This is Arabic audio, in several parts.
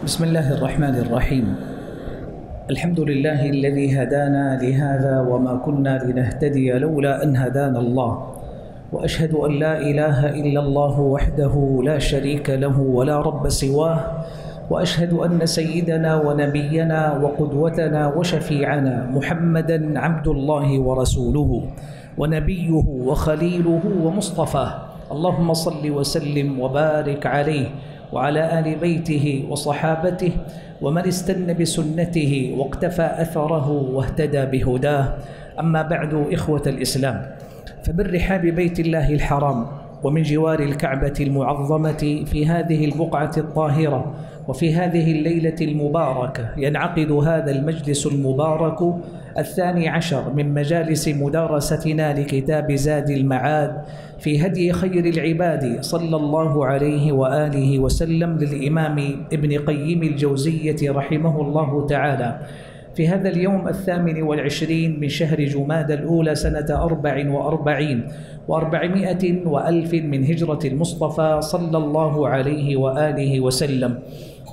بسم الله الرحمن الرحيم. الحمد لله الذي هدانا لهذا وما كنا لنهتدي لولا ان هدانا الله. وأشهد أن لا إله إلا الله وحده لا شريك له ولا رب سواه. وأشهد أن سيدنا ونبينا وقدوتنا وشفيعنا محمدا عبد الله ورسوله ونبيه وخليله ومصطفاه. اللهم صل وسلم وبارك عليه. وعلى آل بيته وصحابته ومن استنى بسنته واقتفى أثره واهتدى بهداه. أما بعد إخوة الإسلام فمن رحاب بيت الله الحرام ومن جوار الكعبة المعظمة في هذه البقعة الطاهرة وفي هذه الليلة المباركة ينعقد هذا المجلس المبارك الثاني عشر من مجالس مدارستنا لكتاب زاد المعاد في هدي خير العباد صلى الله عليه وآله وسلم للإمام ابن قيم الجوزية رحمه الله تعالى. في هذا اليوم الثامن والعشرين من شهر جماد الأولى سنة أربع وأربعين وأربعمائة وألف من هجرة المصطفى صلى الله عليه وآله وسلم.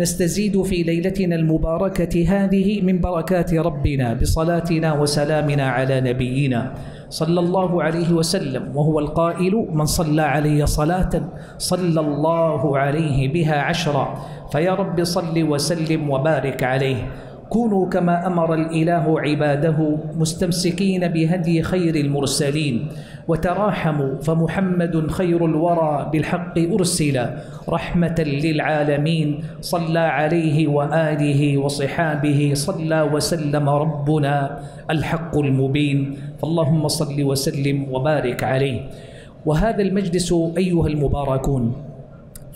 نستزيد في ليلتنا المباركة هذه من بركات ربنا بصلاتنا وسلامنا على نبينا صلى الله عليه وسلم وهو القائل من صلى علي صلاة صلى الله عليه بها عشرا فيا رب صل وسلم وبارك عليه. كونوا كما أمر الإله عباده مستمسكين بهدي خير المرسلين. وتراحموا فمحمد خير الورى بالحق ارسل رحمة للعالمين صلى عليه وآله وصحابه صلى وسلم ربنا الحق المبين. فاللهم صل وسلم وبارك عليه. وهذا المجلس أيها المباركون.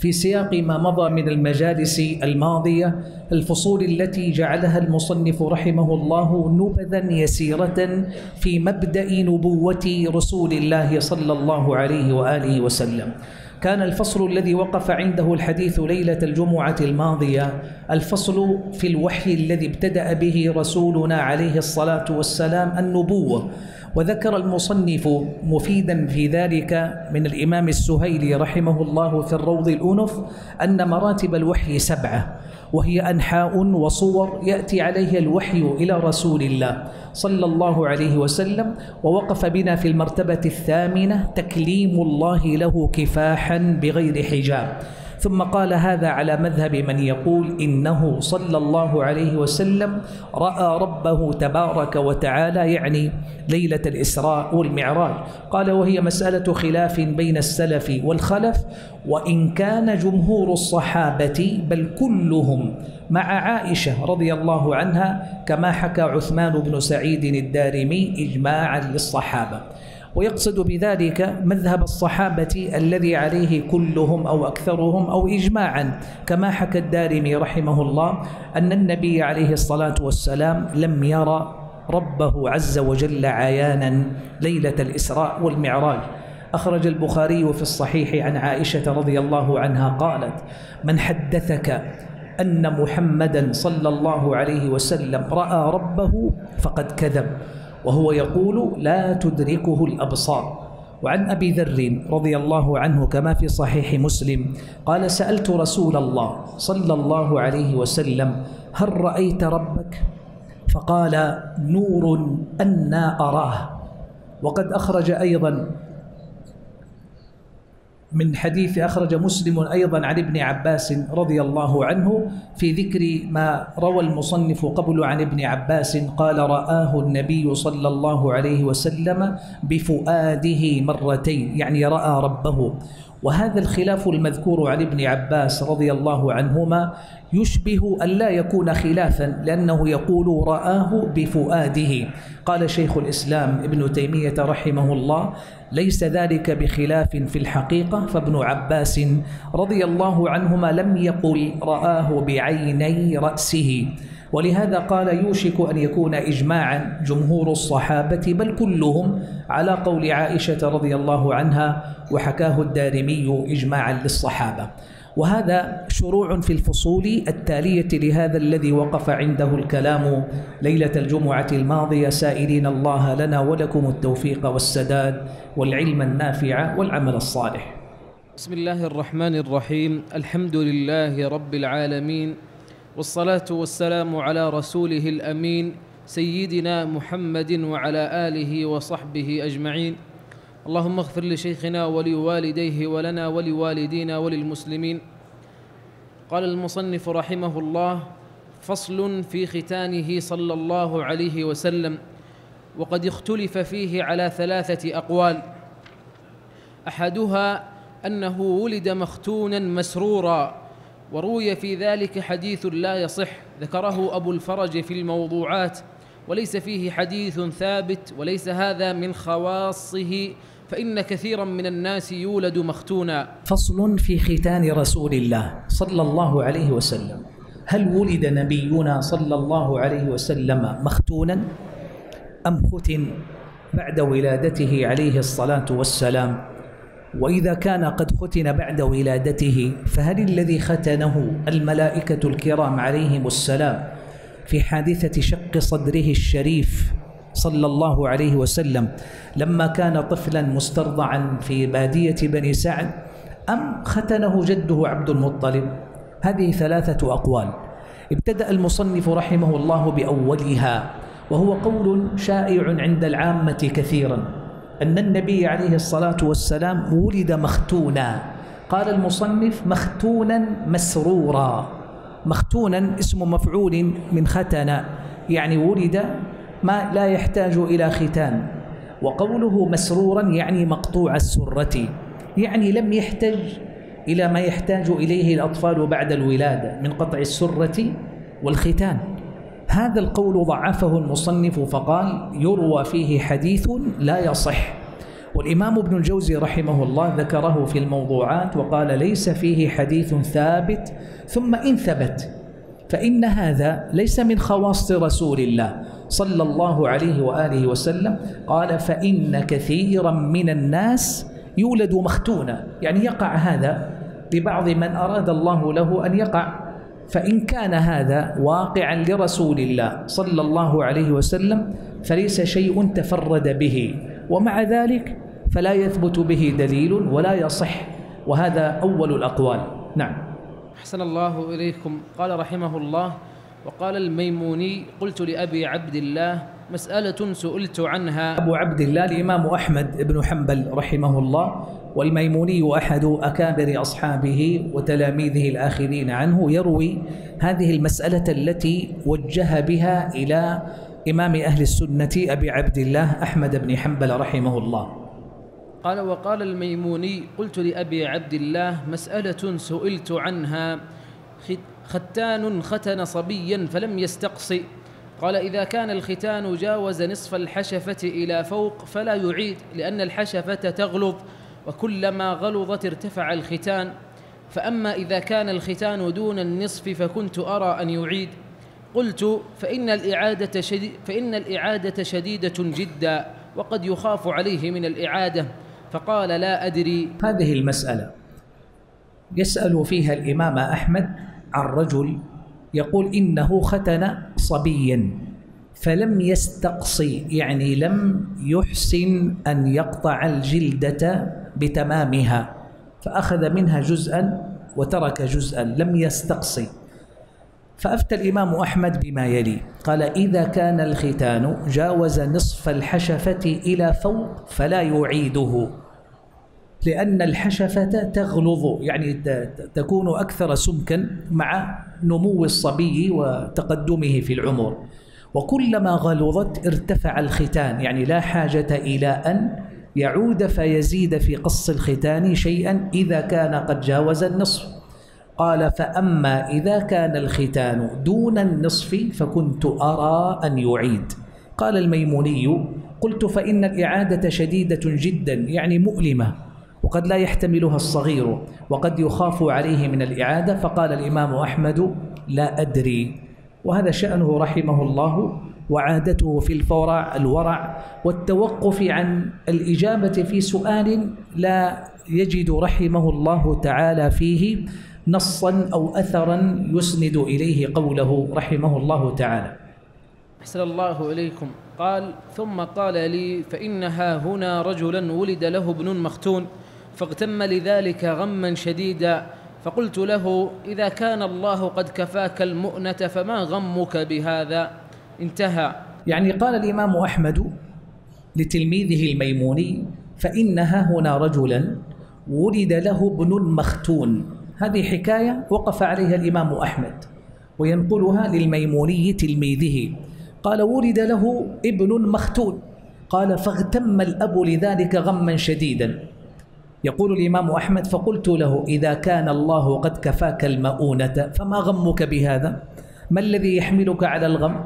في سياق ما مضى من المجالس الماضية الفصول التي جعلها المصنف رحمه الله نبذا يسيرة في مبدأ نبوة رسول الله صلى الله عليه وآله وسلم. كان الفصل الذي وقف عنده الحديث ليلة الجمعة الماضية الفصل في الوحي الذي ابتدأ به رسولنا عليه الصلاة والسلام النبوة. وذكر المصنف مفيدا في ذلك من الإمام السهيلي رحمه الله في الروض الأنف أن مراتب الوحي سبعة وهي أنحاء وصور يأتي عليها الوحي إلى رسول الله صلى الله عليه وسلم ووقف بنا في المرتبة الثامنة تكليم الله له كفاحا بغير حجاب. ثم قال هذا على مذهب من يقول إنه صلى الله عليه وسلم رأى ربه تبارك وتعالى يعني ليلة الإسراء والمعراج. قال وهي مسألة خلاف بين السلف والخلف وإن كان جمهور الصحابة بل كلهم مع عائشة رضي الله عنها كما حكى عثمان بن سعيد الدارمي اجماعا للصحابة. ويقصد بذلك مذهب الصحابة الذي عليه كلهم أو أكثرهم أو إجماعا. كما حكى الدارمي رحمه الله أن النبي عليه الصلاة والسلام لم يرى ربه عز وجل عيانا ليلة الإسراء والمعراج. أخرج البخاري في الصحيح عن عائشة رضي الله عنها قالت من حدثك أن محمدا صلى الله عليه وسلم رأى ربه فقد كذب. وهو يقول لا تدركه الأبصار. وعن أبي ذر رضي الله عنه كما في صحيح مسلم قال سألت رسول الله صلى الله عليه وسلم هل رأيت ربك؟ فقال نور أنا أراه. وقد أخرج أيضا من حديث أخرج مسلم أيضا عن ابن عباس رضي الله عنه في ذكر ما روى المصنف قبل عن ابن عباس قال رآه النبي صلى الله عليه وسلم بفؤاده مرتين يعني رأى ربه. وهذا الخلاف المذكور عن ابن عباس رضي الله عنهما يشبه أن لا يكون خلافا لأنه يقول رآه بفؤاده. قال شيخ الإسلام ابن تيمية رحمه الله ليس ذلك بخلاف في الحقيقة؟ فابن عباس رضي الله عنهما لم يقل رآه بعيني رأسه. ولهذا قال يوشك أن يكون إجماعا جمهور الصحابة بل كلهم على قول عائشة رضي الله عنها وحكاه الدارمي إجماعا للصحابة. وهذا شروع في الفصول التالية لهذا الذي وقف عنده الكلام ليلة الجمعة الماضية سائلين الله لنا ولكم التوفيق والسداد والعلم النافع والعمل الصالح. بسم الله الرحمن الرحيم. الحمد لله رب العالمين والصلاة والسلام على رسوله الأمين سيدنا محمد وعلى آله وصحبه أجمعين. اللهم اغفر لشيخنا ولوالديه ولنا ولوالدينا وللمسلمين. قال المصنف رحمه الله فصل في ختانه صلى الله عليه وسلم وقد اختلف فيه على ثلاثة أقوال. أحدها أنه ولد مختونا مسرورا وروي في ذلك حديث لا يصح ذكره أبو الفرج في الموضوعات وليس فيه حديث ثابت وليس هذا من خواصه فإن كثيرا من الناس يولد مختونا. فصل في ختان رسول الله صلى الله عليه وسلم. هل ولد نبينا صلى الله عليه وسلم مختونا أم ختن بعد ولادته عليه الصلاة والسلام؟ وإذا كان قد ختن بعد ولادته فهل الذي ختنه الملائكة الكرام عليهم السلام في حادثة شق صدره الشريف صلى الله عليه وسلم لما كان طفلا مسترضعا في بادية بني سعد أم ختنه جده عبد المطلب؟ هذه ثلاثة أقوال. ابتدأ المصنف رحمه الله بأولها وهو قول شائع عند العامة كثيرا أن النبي عليه الصلاة والسلام ولد مختونا. قال المصنف مختونا مسرورا. مختونا اسم مفعول من ختن يعني ولد ما لا يحتاج إلى ختان وقوله مسرورا يعني مقطوع السرة يعني لم يحتج إلى ما يحتاج إليه الأطفال بعد الولادة من قطع السرة والختان هذا القول ضعفه المصنف فقال يروى فيه حديث لا يصح. والإمام ابن الجوزي رحمه الله ذكره في الموضوعات وقال ليس فيه حديث ثابت ثم إن ثبت فإن هذا ليس من خواص رسول الله. صلى الله عليه وآله وسلم قال فإن كثيرا من الناس يولد مختونا. يعني يقع هذا لبعض من أراد الله له أن يقع. فإن كان هذا واقعا لرسول الله صلى الله عليه وسلم فليس شيء تفرد به. ومع ذلك فلا يثبت به دليل ولا يصح. وهذا أول الأقوال. نعم. أحسن الله إليكم. قال رحمه الله وقال الميموني قلت لأبي عبد الله مسألة سئلت عنها. أبو عبد الله الإمام أحمد بن حنبل رحمه الله والميموني أحد أكابر أصحابه وتلاميذه الآخرين عنه يروي هذه المسألة التي وجه بها إلى إمام أهل السنة أبي عبد الله أحمد بن حنبل رحمه الله. قال وقال الميموني قلت لأبي عبد الله مسألة سئلت عنها. ختان ختن صبيا فلم يستقصي قال إذا كان الختان جاوز نصف الحشفة إلى فوق فلا يعيد لأن الحشفة تغلظ وكلما غلظت ارتفع الختان. فأما إذا كان الختان دون النصف فكنت أرى أن يعيد. قلت فإن الإعادة, شديد فإن الإعادة شديدة جدا وقد يخاف عليه من الإعادة. فقال لا أدري. هذه المسألة يسأل فيها الإمام أحمد عن رجل يقول إنه ختن صبيا فلم يستقصي يعني لم يحسن أن يقطع الجلدة بتمامها فأخذ منها جزءا وترك جزءا لم يستقصي. فأفتى الإمام أحمد بما يلي قال إذا كان الختان جاوز نصف الحشفة إلى فوق فلا يعيده. لأن الحشفة تغلظ يعني تكون أكثر سمكا مع نمو الصبي وتقدمه في العمر. وكلما غلظت ارتفع الختان يعني لا حاجة إلى أن يعود فيزيد في قص الختان شيئا إذا كان قد جاوز النصف. قال فأما إذا كان الختان دون النصف فكنت أرى أن يعيد. قال الميموني قلت فإن الإعادة شديدة جدا يعني مؤلمة. وقد لا يحتملها الصغير وقد يخاف عليه من الإعادة فقال الإمام أحمد لا أدري. وهذا شأنه رحمه الله وعادته في الفورع الورع والتوقف عن الإجابة في سؤال لا يجد رحمه الله تعالى فيه نصا أو أثرا يسند إليه قوله رحمه الله تعالى. أحسن الله إليكم. قال ثم قال لي فإنها هنا رجلا ولد له ابن مختون فاغتم لذلك غما شديدا فقلت له إذا كان الله قد كفاك المؤنة فما غمك بهذا؟ انتهى. يعني قال الإمام أحمد لتلميذه الميموني فإنها هنا رجلا ولد له ابن مختون. هذه حكاية وقف عليها الإمام أحمد وينقلها للميموني تلميذه. قال ولد له ابن مختون. قال فاغتم الأب لذلك غما شديدا. يقول الإمام أحمد فقلت له إذا كان الله قد كفاك المؤونة فما غمك بهذا؟ ما الذي يحملك على الغم؟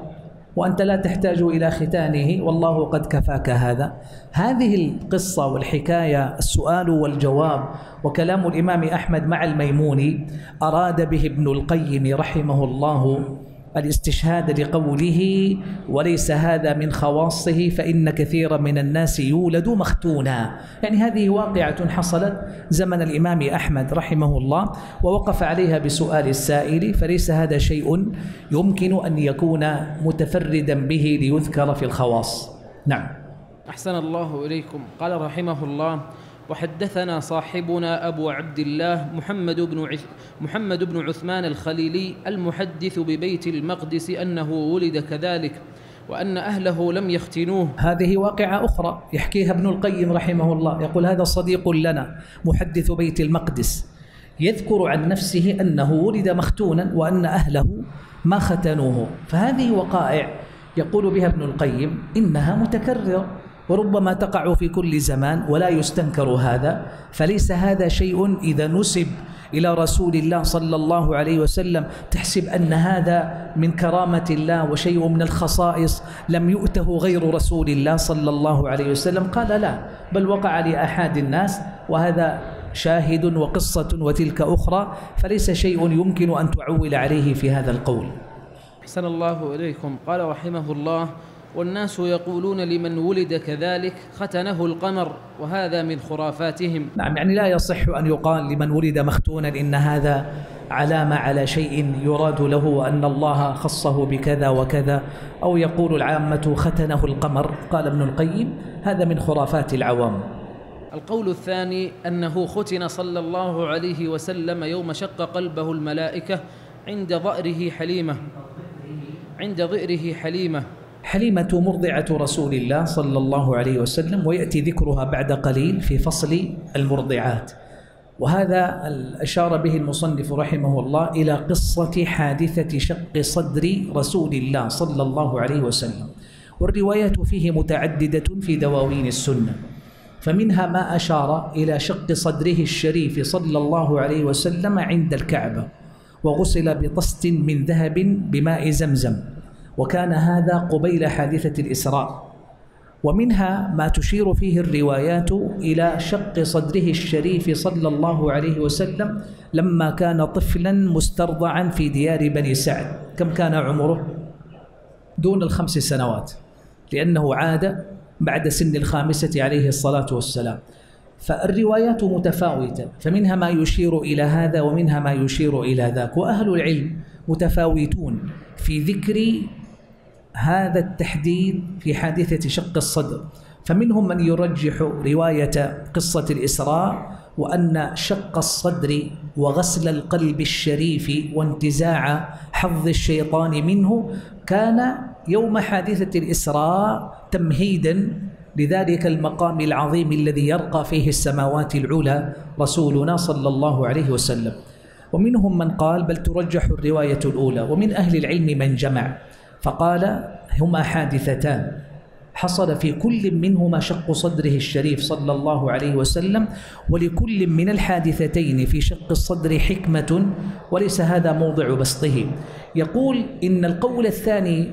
وأنت لا تحتاج إلى ختانه والله قد كفاك هذا. هذه القصة والحكاية السؤال والجواب وكلام الإمام أحمد مع الميموني أراد به ابن القيم رحمه الله الاستشهاد لقوله وليس هذا من خواصه فإن كثيرا من الناس يولد مختونا. يعني هذه واقعة حصلت زمن الإمام أحمد رحمه الله ووقف عليها بسؤال السائل فليس هذا شيء يمكن أن يكون متفردا به ليذكر في الخواص؟ نعم. أحسن الله إليكم. قال رحمه الله وحدثنا صاحبنا أبو عبد الله محمد بن عث محمد بن عثمان الخليلي المحدث ببيت المقدس أنه ولد كذلك وأن أهله لم يختنوه. هذه واقعة أخرى يحكيها ابن القيم رحمه الله. يقول هذا صديق لنا محدث بيت المقدس. يذكر عن نفسه أنه ولد مختونا وأن أهله ما ختنوه. فهذه وقائع يقول بها ابن القيم إنها متكررة. وربما تقع في كل زمان ولا يستنكر هذا فليس هذا شيء إذا نسب إلى رسول الله صلى الله عليه وسلم. تحسب أن هذا من كرامة الله وشيء من الخصائص لم يؤته غير رسول الله صلى الله عليه وسلم. قال لا بل وقع لأحد الناس وهذا شاهد وقصة وتلك أخرى. فليس شيء يمكن أن تعول عليه في هذا القول. أحسن الله إليكم. قال رحمه الله والناس يقولون لمن ولد كذلك ختنه القمر وهذا من خرافاتهم. نعم يعني لا يصح أن يقال لمن ولد مختونا إن هذا علامة على شيء يراد له أن الله خصه بكذا وكذا أو يقول العامة ختنه القمر. قال ابن القيم هذا من خرافات العوام. القول الثاني أنه ختن صلى الله عليه وسلم يوم شق قلبه الملائكة عند ظأره حليمة عند ظئره حليمة. حليمة مرضعة رسول الله صلى الله عليه وسلم ويأتي ذكرها بعد قليل في فصل المرضعات. وهذا أشار به المصنف رحمه الله إلى قصة حادثة شق صدر رسول الله صلى الله عليه وسلم. والروايات فيه متعددة في دواوين السنة. فمنها ما أشار إلى شق صدره الشريف صلى الله عليه وسلم عند الكعبة وغسل بطست من ذهب بماء زمزم. وكان هذا قبيل حادثة الإسراء ومنها ما تشير فيه الروايات إلى شق صدره الشريف صلى الله عليه وسلم لما كان طفلا مسترضعا في ديار بني سعد. كم كان عمره؟ دون الخمس سنوات لأنه عاد بعد سن الخامسة عليه الصلاة والسلام. فالروايات متفاوتة فمنها ما يشير إلى هذا ومنها ما يشير إلى ذاك. وأهل العلم متفاوتون في ذكر هذا التحديد في حادثة شق الصدر. فمنهم من يرجح رواية قصة الإسراء وأن شق الصدر وغسل القلب الشريف وانتزاع حظ الشيطان منه كان يوم حادثة الإسراء تمهيدا لذلك المقام العظيم الذي يرقى فيه السماوات العلى رسولنا صلى الله عليه وسلم. ومنهم من قال بل ترجح الرواية الأولى. ومن أهل العلم من جمع. فقال هما حادثتان. حصل في كل منهما شق صدره الشريف صلى الله عليه وسلم ولكل من الحادثتين في شق الصدر حكمة وليس هذا موضع بسطه. يقول إن القول الثاني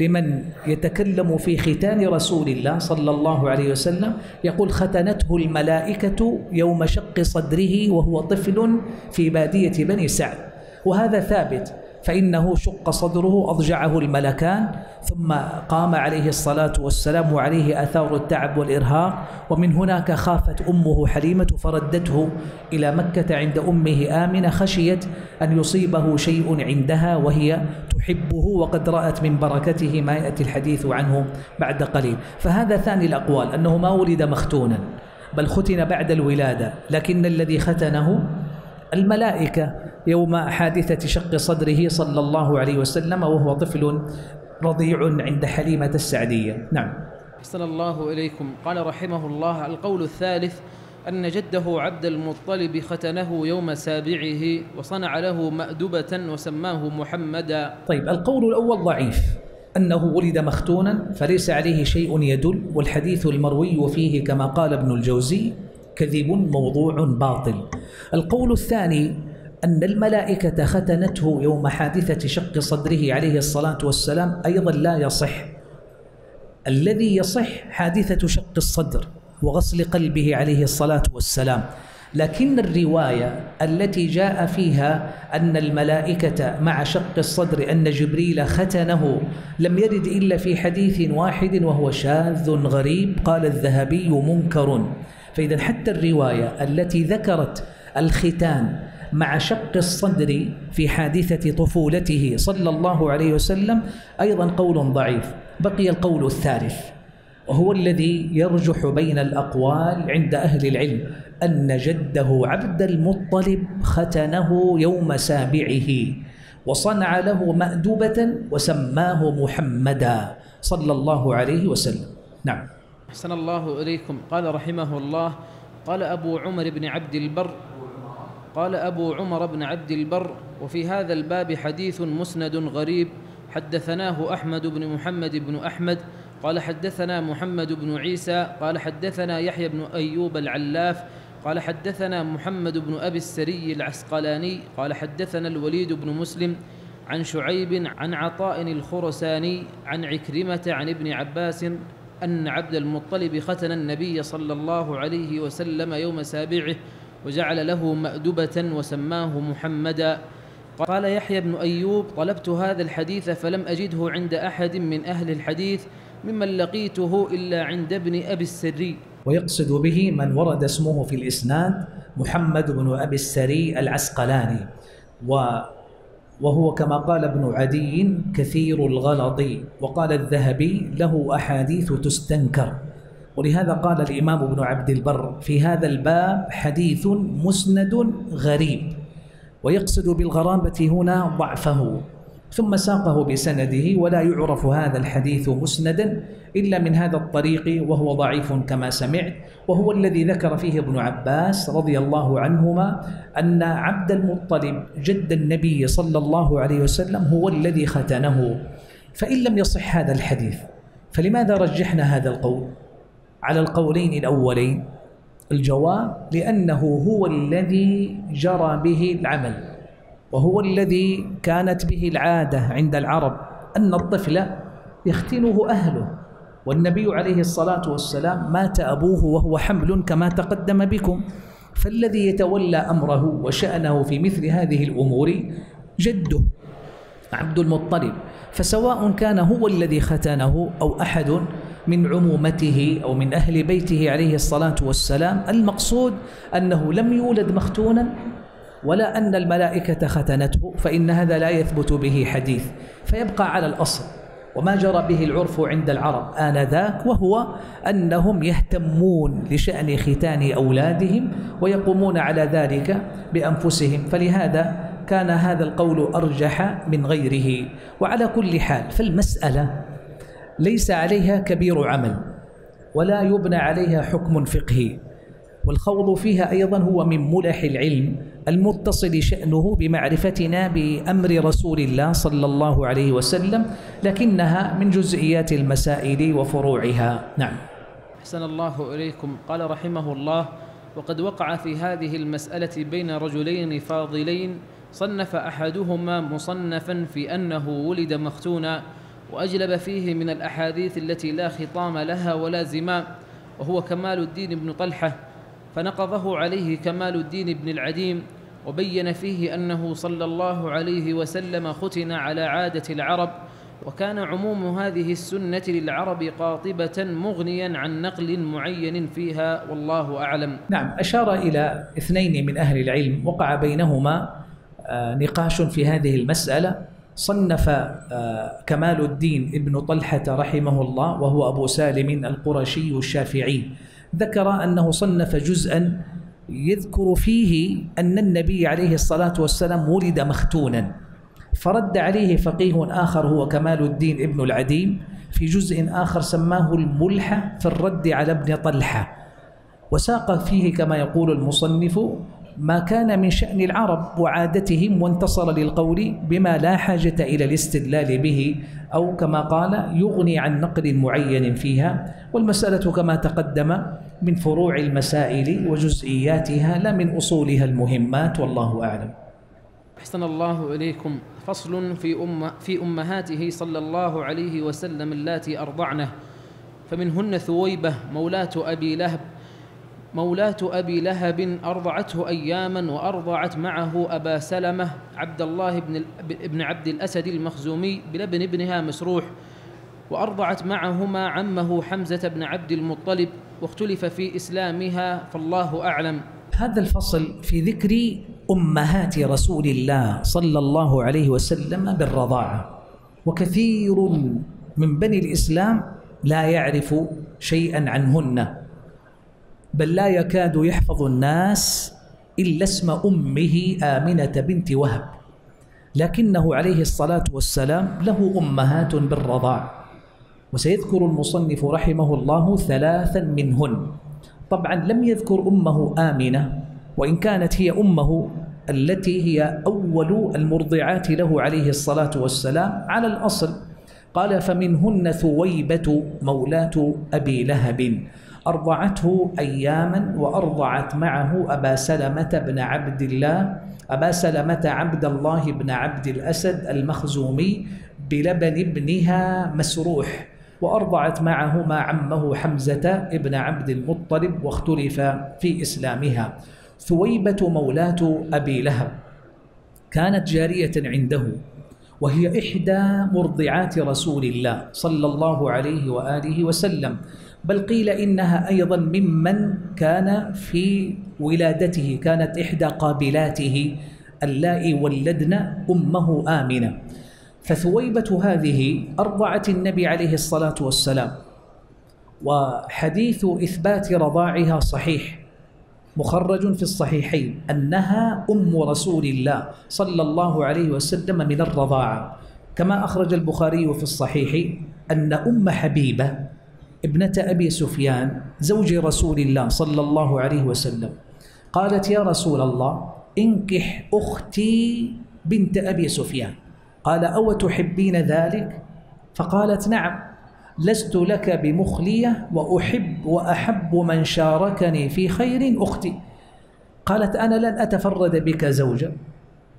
لمن يتكلم في ختان رسول الله صلى الله عليه وسلم يقول ختنته الملائكة يوم شق صدره وهو طفل في بادية بني سعد. وهذا ثابت. فإنه شق صدره أضجعه الملكان ثم قام عليه الصلاة والسلام وعليه آثار التعب والإرهاق ومن هناك خافت أمه حليمة فردته إلى مكة عند أمه آمنة خشيت أن يصيبه شيء عندها وهي تحبه وقد رأت من بركته ما يأتي الحديث عنه بعد قليل. فهذا ثاني الأقوال أنه ما ولد مختونا بل ختن بعد الولادة لكن الذي ختنه الملائكة. يوم حادثة شق صدره صلى الله عليه وسلم وهو طفل رضيع عند حليمة السعدية. نعم. أحسن الله إليكم. قال رحمه الله القول الثالث أن جده عبد المطلب ختنه يوم سابعه وصنع له مأدبة وسماه محمدا. طيب القول الأول ضعيف. أنه ولد مختونا فليس عليه شيء يدل والحديث المروي فيه كما قال ابن الجوزي كذب موضوع باطل. القول الثاني أن الملائكة ختنته يوم حادثة شق صدره عليه الصلاة والسلام أيضا لا يصح. الذي يصح حادثة شق الصدر وغسل قلبه عليه الصلاة والسلام. لكن الرواية التي جاء فيها أن الملائكة مع شق الصدر أن جبريل ختنه لم يرد إلا في حديث واحد وهو شاذ غريب قال الذهبي منكر. فإذا حتى الرواية التي ذكرت الختان مع شق الصدر في حادثة طفولته صلى الله عليه وسلم أيضا قول ضعيف. بقي القول الثالث. وهو الذي يرجح بين الأقوال عند أهل العلم أن جده عبد المطلب ختنه يوم سابعه وصنع له مأدبة وسماه محمدا صلى الله عليه وسلم. نعم. أحسن الله إليكم. قال رحمه الله قال أبو عمر بن عبد البر قال أبو عمر بن عبد البر وفي هذا الباب حديث مسند غريب. حدثناه أحمد بن محمد بن أحمد قال حدثنا محمد بن عيسى قال حدثنا يحيى بن أيوب العلاف قال حدثنا محمد بن أبي السري العسقلاني قال حدثنا الوليد بن مسلم عن شعيب عن عطاء الخرساني عن عكرمة عن ابن عباس أن عبد المطلب ختن النبي صلى الله عليه وسلم يوم سابعه وجعل له مأدبة وسماه محمدا. قال يحيى بن أيوب طلبت هذا الحديث فلم أجده عند أحد من أهل الحديث ممن لقيته إلا عند ابن أبي السري. ويقصد به من ورد اسمه في الإسناد محمد بن أبي السري العسقلاني و وهو كما قال ابن عدي كثير الغلط وقال الذهبي له أحاديث تستنكر. ولهذا قال الإمام ابن عبد البر في هذا الباب حديث مسند غريب ويقصد بالغرابة هنا ضعفه ثم ساقه بسنده ولا يعرف هذا الحديث مسندا إلا من هذا الطريق وهو ضعيف كما سمعت وهو الذي ذكر فيه ابن عباس رضي الله عنهما أن عبد المطلب جد النبي صلى الله عليه وسلم هو الذي ختنه فإن لم يصح هذا الحديث فلماذا رجحنا هذا القول؟ على القولين الأولين. الجواب لأنه هو الذي جرى به العمل وهو الذي كانت به العادة عند العرب أن الطفل يختنه أهله والنبي عليه الصلاة والسلام مات أبوه وهو حمل كما تقدم بكم. فالذي يتولى أمره وشأنه في مثل هذه الأمور جده عبد المطلب. فسواء كان هو الذي ختنه أو أحد من عمومته أو من أهل بيته عليه الصلاة والسلام المقصود أنه لم يولد مختونا ولا أن الملائكة ختنته فإن هذا لا يثبت به حديث. فيبقى على الأصل وما جرى به العرف عند العرب آنذاك وهو أنهم يهتمون لشأن ختان أولادهم ويقومون على ذلك بأنفسهم. فلهذا كان هذا القول أرجح من غيره. وعلى كل حال فالمسألة ليس عليها كبير عمل ولا يبنى عليها حكم فقهي. والخوض فيها أيضا هو من ملح العلم المتصل شأنه بمعرفتنا بأمر رسول الله صلى الله عليه وسلم لكنها من جزئيات المسائل وفروعها. نعم. أحسن الله إليكم. قال رحمه الله وقد وقع في هذه المسألة بين رجلين فاضلين صنف أحدهما مصنفا في أنه ولد مختونا وأجلب فيه من الأحاديث التي لا خطام لها ولا زمام وهو كمال الدين بن طلحة فنقضه عليه كمال الدين بن العديم وبين فيه أنه صلى الله عليه وسلم ختن على عادة العرب وكان عموم هذه السنة للعرب قاطبة مغنيا عن نقل معين فيها والله أعلم. نعم أشار إلى اثنين من أهل العلم وقع بينهما آه، نقاش في هذه المسألة صنف آه، كمال الدين ابن طلحة رحمه الله وهو أبو سالم القرشي الشافعي. ذكر أنه صنف جزءا يذكر فيه أن النبي عليه الصلاة والسلام ولد مختونا. فرد عليه فقيه آخر هو كمال الدين ابن العديم. في جزء آخر سماه الملحة في الرد على ابن طلحة. وساق فيه كما يقول المصنف ما كان من شأن العرب وعادتهم وانتصر للقول بما لا حاجة إلى الاستدلال به أو كما قال يغني عن نقل معين فيها والمسألة كما تقدم من فروع المسائل وجزئياتها لا من أصولها المهمات والله أعلم. أحسن الله إليكم. فصل في أم في أمهاته صلى الله عليه وسلم اللاتي أرضعنه. فمنهن ثويبة مولاة أبي لهب. مولاة أبي لهب أرضعته أياما وأرضعت معه أبا سلمة عبد الله بن, بن عبد الأسد المخزومي بلبن ابنها مسروح وأرضعت معهما عمه حمزة بن عبد المطلب واختلف في إسلامها فالله أعلم. هذا الفصل في ذكر أمهات رسول الله صلى الله عليه وسلم بالرضاعة وكثير من بني الإسلام لا يعرف شيئا عنهن. بل لا يكاد يحفظ الناس إلا اسم أمه آمنة بنت وهب. لكنه عليه الصلاة والسلام له أمهات بالرضاع. وسيذكر المصنف رحمه الله ثلاثا منهن. طبعا لم يذكر أمه آمنة وإن كانت هي أمه التي هي أول المرضعات له عليه الصلاة والسلام على الأصل. قال فمنهن ثويبة مولاة أبي لهب. أرضعته أياما وأرضعت معه أبا سلمة بن عبد الله أبا سلمة عبد الله بن عبد الأسد المخزومي بلبن ابنها مسروح وأرضعت معه ما عمه حمزة ابن عبد المطلب واختلف في إسلامها. ثويبة مولاة أبي لهب كانت جارية عنده وهي إحدى مرضعات رسول الله صلى الله عليه وآله وسلم. بل قيل إنها أيضا ممن كان في ولادته كانت إحدى قابلاته اللائي ولدن أمه آمنة. فثويبة هذه أرضعت النبي عليه الصلاة والسلام وحديث إثبات رضاعها صحيح مخرج في الصحيحين أنها أم رسول الله صلى الله عليه وسلم من الرضاعة. كما أخرج البخاري في الصحيح أن أم حبيبة ابنة أبي سفيان زوج رسول الله صلى الله عليه وسلم. قالت يا رسول الله انكح أختي بنت أبي سفيان. قال أو تحبين ذلك؟ فقالت نعم. لست لك بمخلية وأحب وأحب من شاركني في خير أختي. قالت أنا لن أتفرد بك زوجا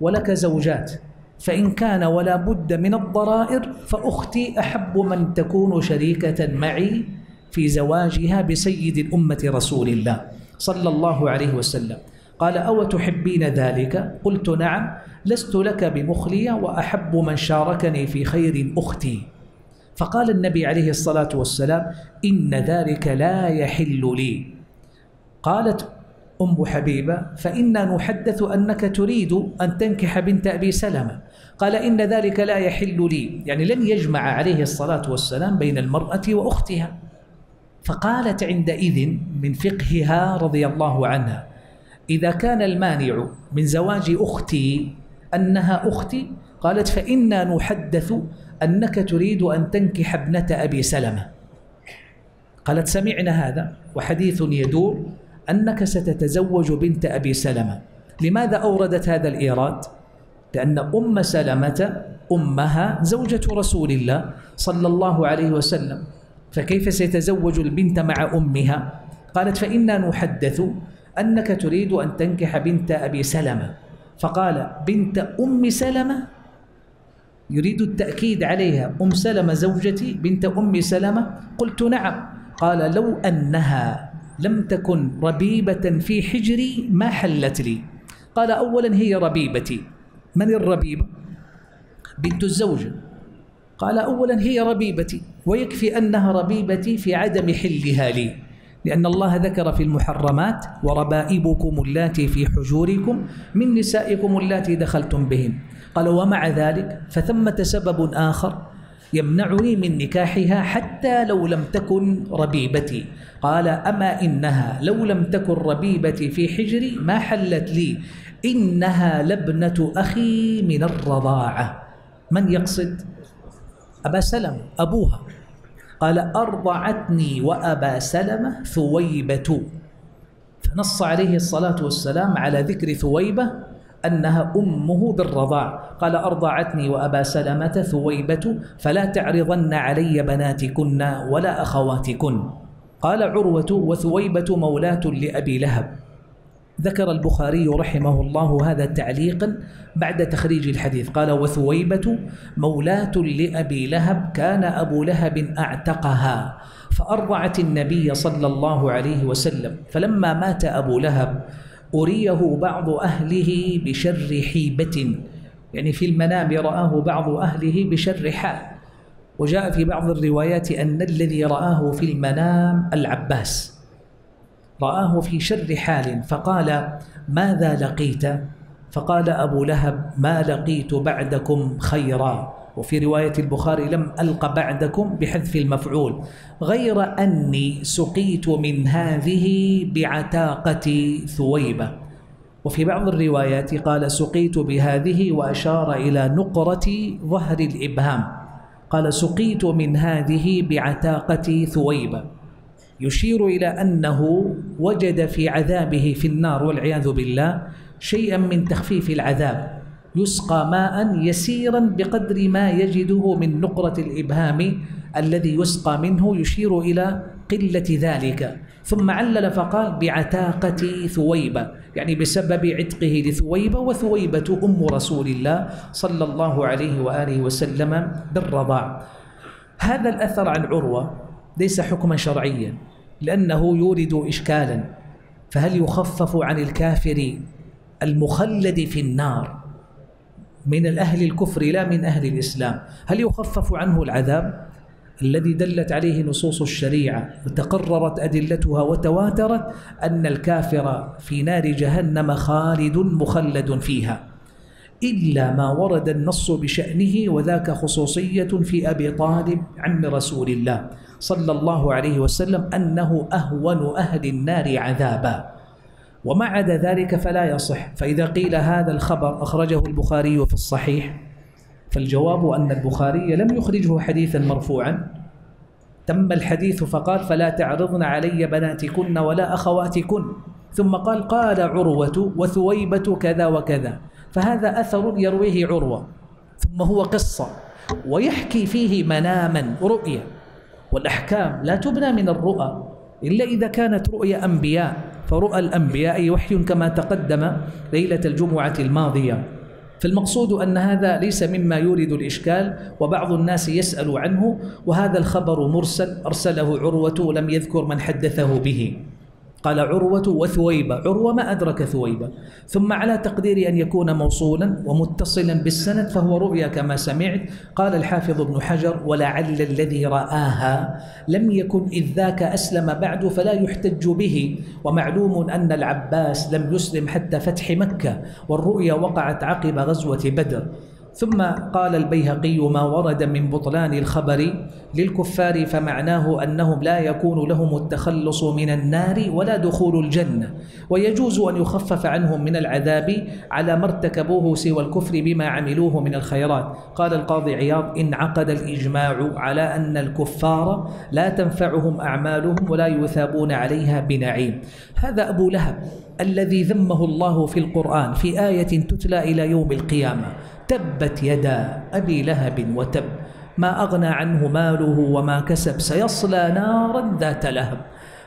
ولك زوجات. فإن كان ولا بد من الضرائر فأختي أحب من تكون شريكة معي في زواجها بسيد الأمة رسول الله صلى الله عليه وسلم. قال أو تحبين ذلك؟ قلت نعم لست لك بمخلية وأحب من شاركني في خير أختي. فقال النبي عليه الصلاة والسلام إن ذلك لا يحل لي. قالت أم حبيبة فإنا نحدث أنك تريد أن تنكح بنت أبي سلمة. قال إن ذلك لا يحل لي. يعني لن يجمع عليه الصلاة والسلام بين المرأة وأختها. فقالت عندئذ من فقهها رضي الله عنها إذا كان المانع من زواج أختي أنها أختي؟ قالت فإنا نحدث أنك تريد أن تنكح ابنة أبي سلمة. قالت سمعنا هذا وحديث يدور أنك ستتزوج بنت أبي سلمة. لماذا أوردت هذا الإيراد؟ لأن أم سلمة أمها زوجة رسول الله صلى الله عليه وسلم. فكيف سيتزوج البنت مع أمها؟ قالت فإنا نحدث أنك تريد أن تنكح بنت أبي سلمة. فقال بنت أم سلمة؟ يريد التأكيد عليها. أم سلمة زوجتي بنت أم سلمة؟ قلت نعم. قال لو أنها لم تكن ربيبة في حجري ما حلت لي. قال أولا هي ربيبتي. من الربيبة؟ بنت الزوج. قال أولا هي ربيبتي. ويكفي أنها ربيبتي في عدم حلها لي لأن الله ذكر في المحرمات وربائبكم اللاتي في حجوركم من نسائكم اللاتي دخلتم بهن قال ومع ذلك فثمة سبب آخر يمنعني من نكاحها حتى لو لم تكن ربيبتي. قال أما إنها لو لم تكن ربيبتي في حجري ما حلت لي؟ إنها لبنة أخي من الرضاعة. من يقصد؟ أبا سلمة أبوها. قال أرضعتني وأبا سلمة ثويبة. فنص عليه الصلاة والسلام على ذكر ثويبة أنها أمه بالرضاع. قال أرضعتني وأبا سلمة ثويبة فلا تعرضن علي بناتكن ولا أخواتكن. قال عروة وثويبة مولاة لأبي لهب. ذكر البخاري رحمه الله هذا تعليقا بعد تخريج الحديث. قال وثويبة مولاة لأبي لهب كان أبو لهب أعتقها فأرضعت النبي صلى الله عليه وسلم. فلما مات أبو لهب أريه بعض أهله بشر حيبة. يعني في المنام رآه بعض أهله بشر حال. وجاء في بعض الروايات أن الذي رآه في المنام العباس. رآه في شر حال. فقال ماذا لقيت؟ فقال أبو لهب ما لقيت بعدكم خيرا. وفي رواية البخاري لم ألق بعدكم بحذف المفعول غير أني سقيت من هذه بعتاقة ثويبة. وفي بعض الروايات قال سقيت بهذه وأشار إلى نقرة ظهر الإبهام. قال سقيت من هذه بعتاقة ثويبة. يشير إلى أنه وجد في عذابه في النار والعياذ بالله شيئا من تخفيف العذاب. يسقى ماء يسيرا بقدر ما يجده من نقرة الإبهام الذي يسقى منه يشير إلى قلة ذلك. ثم علل فقال بعتاقة ثويبة يعني بسبب عتقه لثويبة وثويبة أم رسول الله صلى الله عليه وآله وسلم بالرضاع. هذا الأثر عن عروة ليس حكما شرعيا لأنه يورد إشكالا. فهل يخفف عن الكافر المخلد في النار؟ من الأهل الكفر لا من أهل الإسلام. هل يخفف عنه العذاب الذي دلت عليه نصوص الشريعة وتقررت أدلتها وتواترت أن الكافر في نار جهنم خالد مخلد فيها؟ إلا ما ورد النص بشأنه وذاك خصوصية في أبي طالب عم رسول الله صلى الله عليه وسلم أنه أهون أهل النار عذابا. وما عدا ذلك فلا يصح. فإذا قيل هذا الخبر أخرجه البخاري في الصحيح فالجواب أن البخاري لم يخرجه حديثا مرفوعا. تم الحديث فقال فلا تعرضن علي بناتكن ولا أخواتكن. ثم قال قال عروة وثويبة كذا وكذا. فهذا أثر يرويه عروة. ثم هو قصة. ويحكي فيه مناما رؤيا. والأحكام لا تبنى من الرؤى إلا إذا كانت رؤيا أنبياء. فرؤى الأنبياء وحي كما تقدم ليلة الجمعة الماضية فالمقصود أن هذا ليس مما يورد الإشكال وبعض الناس يسأل عنه وهذا الخبر مرسل أرسله عروة لم يذكر من حدثه به قال عروة وثويبة عروة ما أدرك ثويبة. ثم على تقدير أن يكون موصولا ومتصلا بالسند فهو رؤيا كما سمعت. قال الحافظ ابن حجر ولعل الذي رآها لم يكن إذ ذاك أسلم بعد فلا يحتج به. ومعلوم أن العباس لم يسلم حتى فتح مكة والرؤيا وقعت عقب غزوة بدر. ثم قال البيهقي ما ورد من بطلان الخبر للكفار فمعناه أنهم لا يكون لهم التخلص من النار ولا دخول الجنة ويجوز أن يخفف عنهم من العذاب على ما ارتكبوه سوى الكفر بما عملوه من الخيرات. قال القاضي عياض إن عقد الإجماع على أن الكفار لا تنفعهم أعمالهم ولا يثابون عليها بنعيم. هذا أبو لهب الذي ذمه الله في القرآن في آية تتلى إلى يوم القيامة. تبت يدا أبي لهب وتب. ما أغنى عنه ماله وما كسب سيصلى نارا ذات لهب.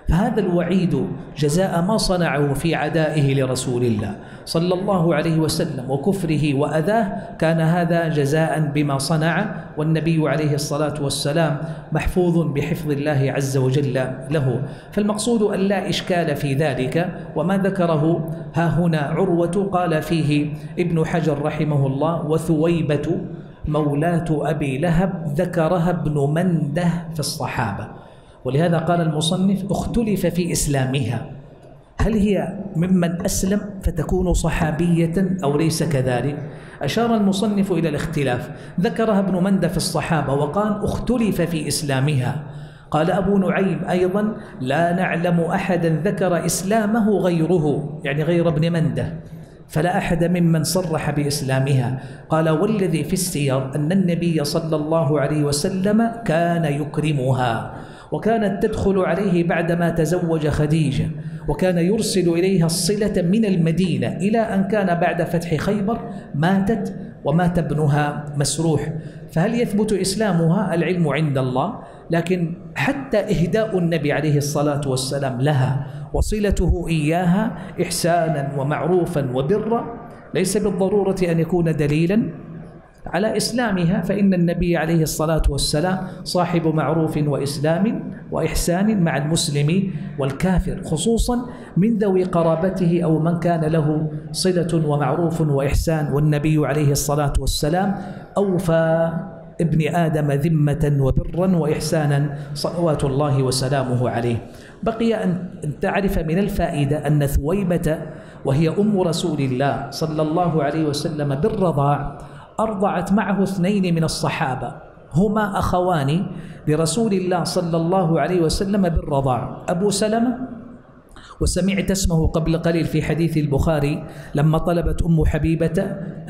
فهذا الوعيد جزاء ما صنعه في عدائه لرسول الله صلى الله عليه وسلم وكفره وأذاه كان هذا جزاء بما صنع والنبي عليه الصلاة والسلام محفوظ بحفظ الله عز وجل له. فالمقصود أن لا إشكال في ذلك وما ذكره ها هنا عروة قال فيه ابن حجر رحمه الله وثويبة مولاة أبي لهب ذكرها ابن منده في الصحابة. ولهذا قال المصنف اختلف في إسلامها. هل هي ممن أسلم فتكون صحابية أو ليس كذلك؟ أشار المصنف إلى الاختلاف. ذكرها ابن مندة في الصحابة وقال اختلف في إسلامها. قال أبو نعيم أيضا لا نعلم أحدا ذكر إسلامه غيره يعني غير ابن منده فلا أحد ممن صرح بإسلامها. قال والذي في السير أن النبي صلى الله عليه وسلم كان يكرمها. وكانت تدخل عليه بعدما تزوج خديجة وكان يرسل إليها الصلة من المدينة إلى أن كان بعد فتح خيبر ماتت ومات ابنها مسروح. فهل يثبت إسلامها؟ العلم عند الله لكن حتى إهداء النبي عليه الصلاة والسلام لها وصلته إياها إحسانا ومعروفا وبرا ليس بالضرورة أن يكون دليلا على إسلامها فإن النبي عليه الصلاة والسلام صاحب معروف وإسلام وإحسان مع المسلم والكافر خصوصا من ذوي قرابته أو من كان له صلة ومعروف وإحسان والنبي عليه الصلاة والسلام أوفى ابن آدم ذمة وبرا وإحسانا صلوات الله وسلامه عليه. بقي أن تعرف من الفائدة أن ثويبة وهي أم رسول الله صلى الله عليه وسلم بالرضاع أرضعت معه اثنين من الصحابة. هما أخوان لرسول الله صلى الله عليه وسلم بالرضاع. أبو سلمة وسمعت اسمه قبل قليل في حديث البخاري لما طلبت أم حبيبة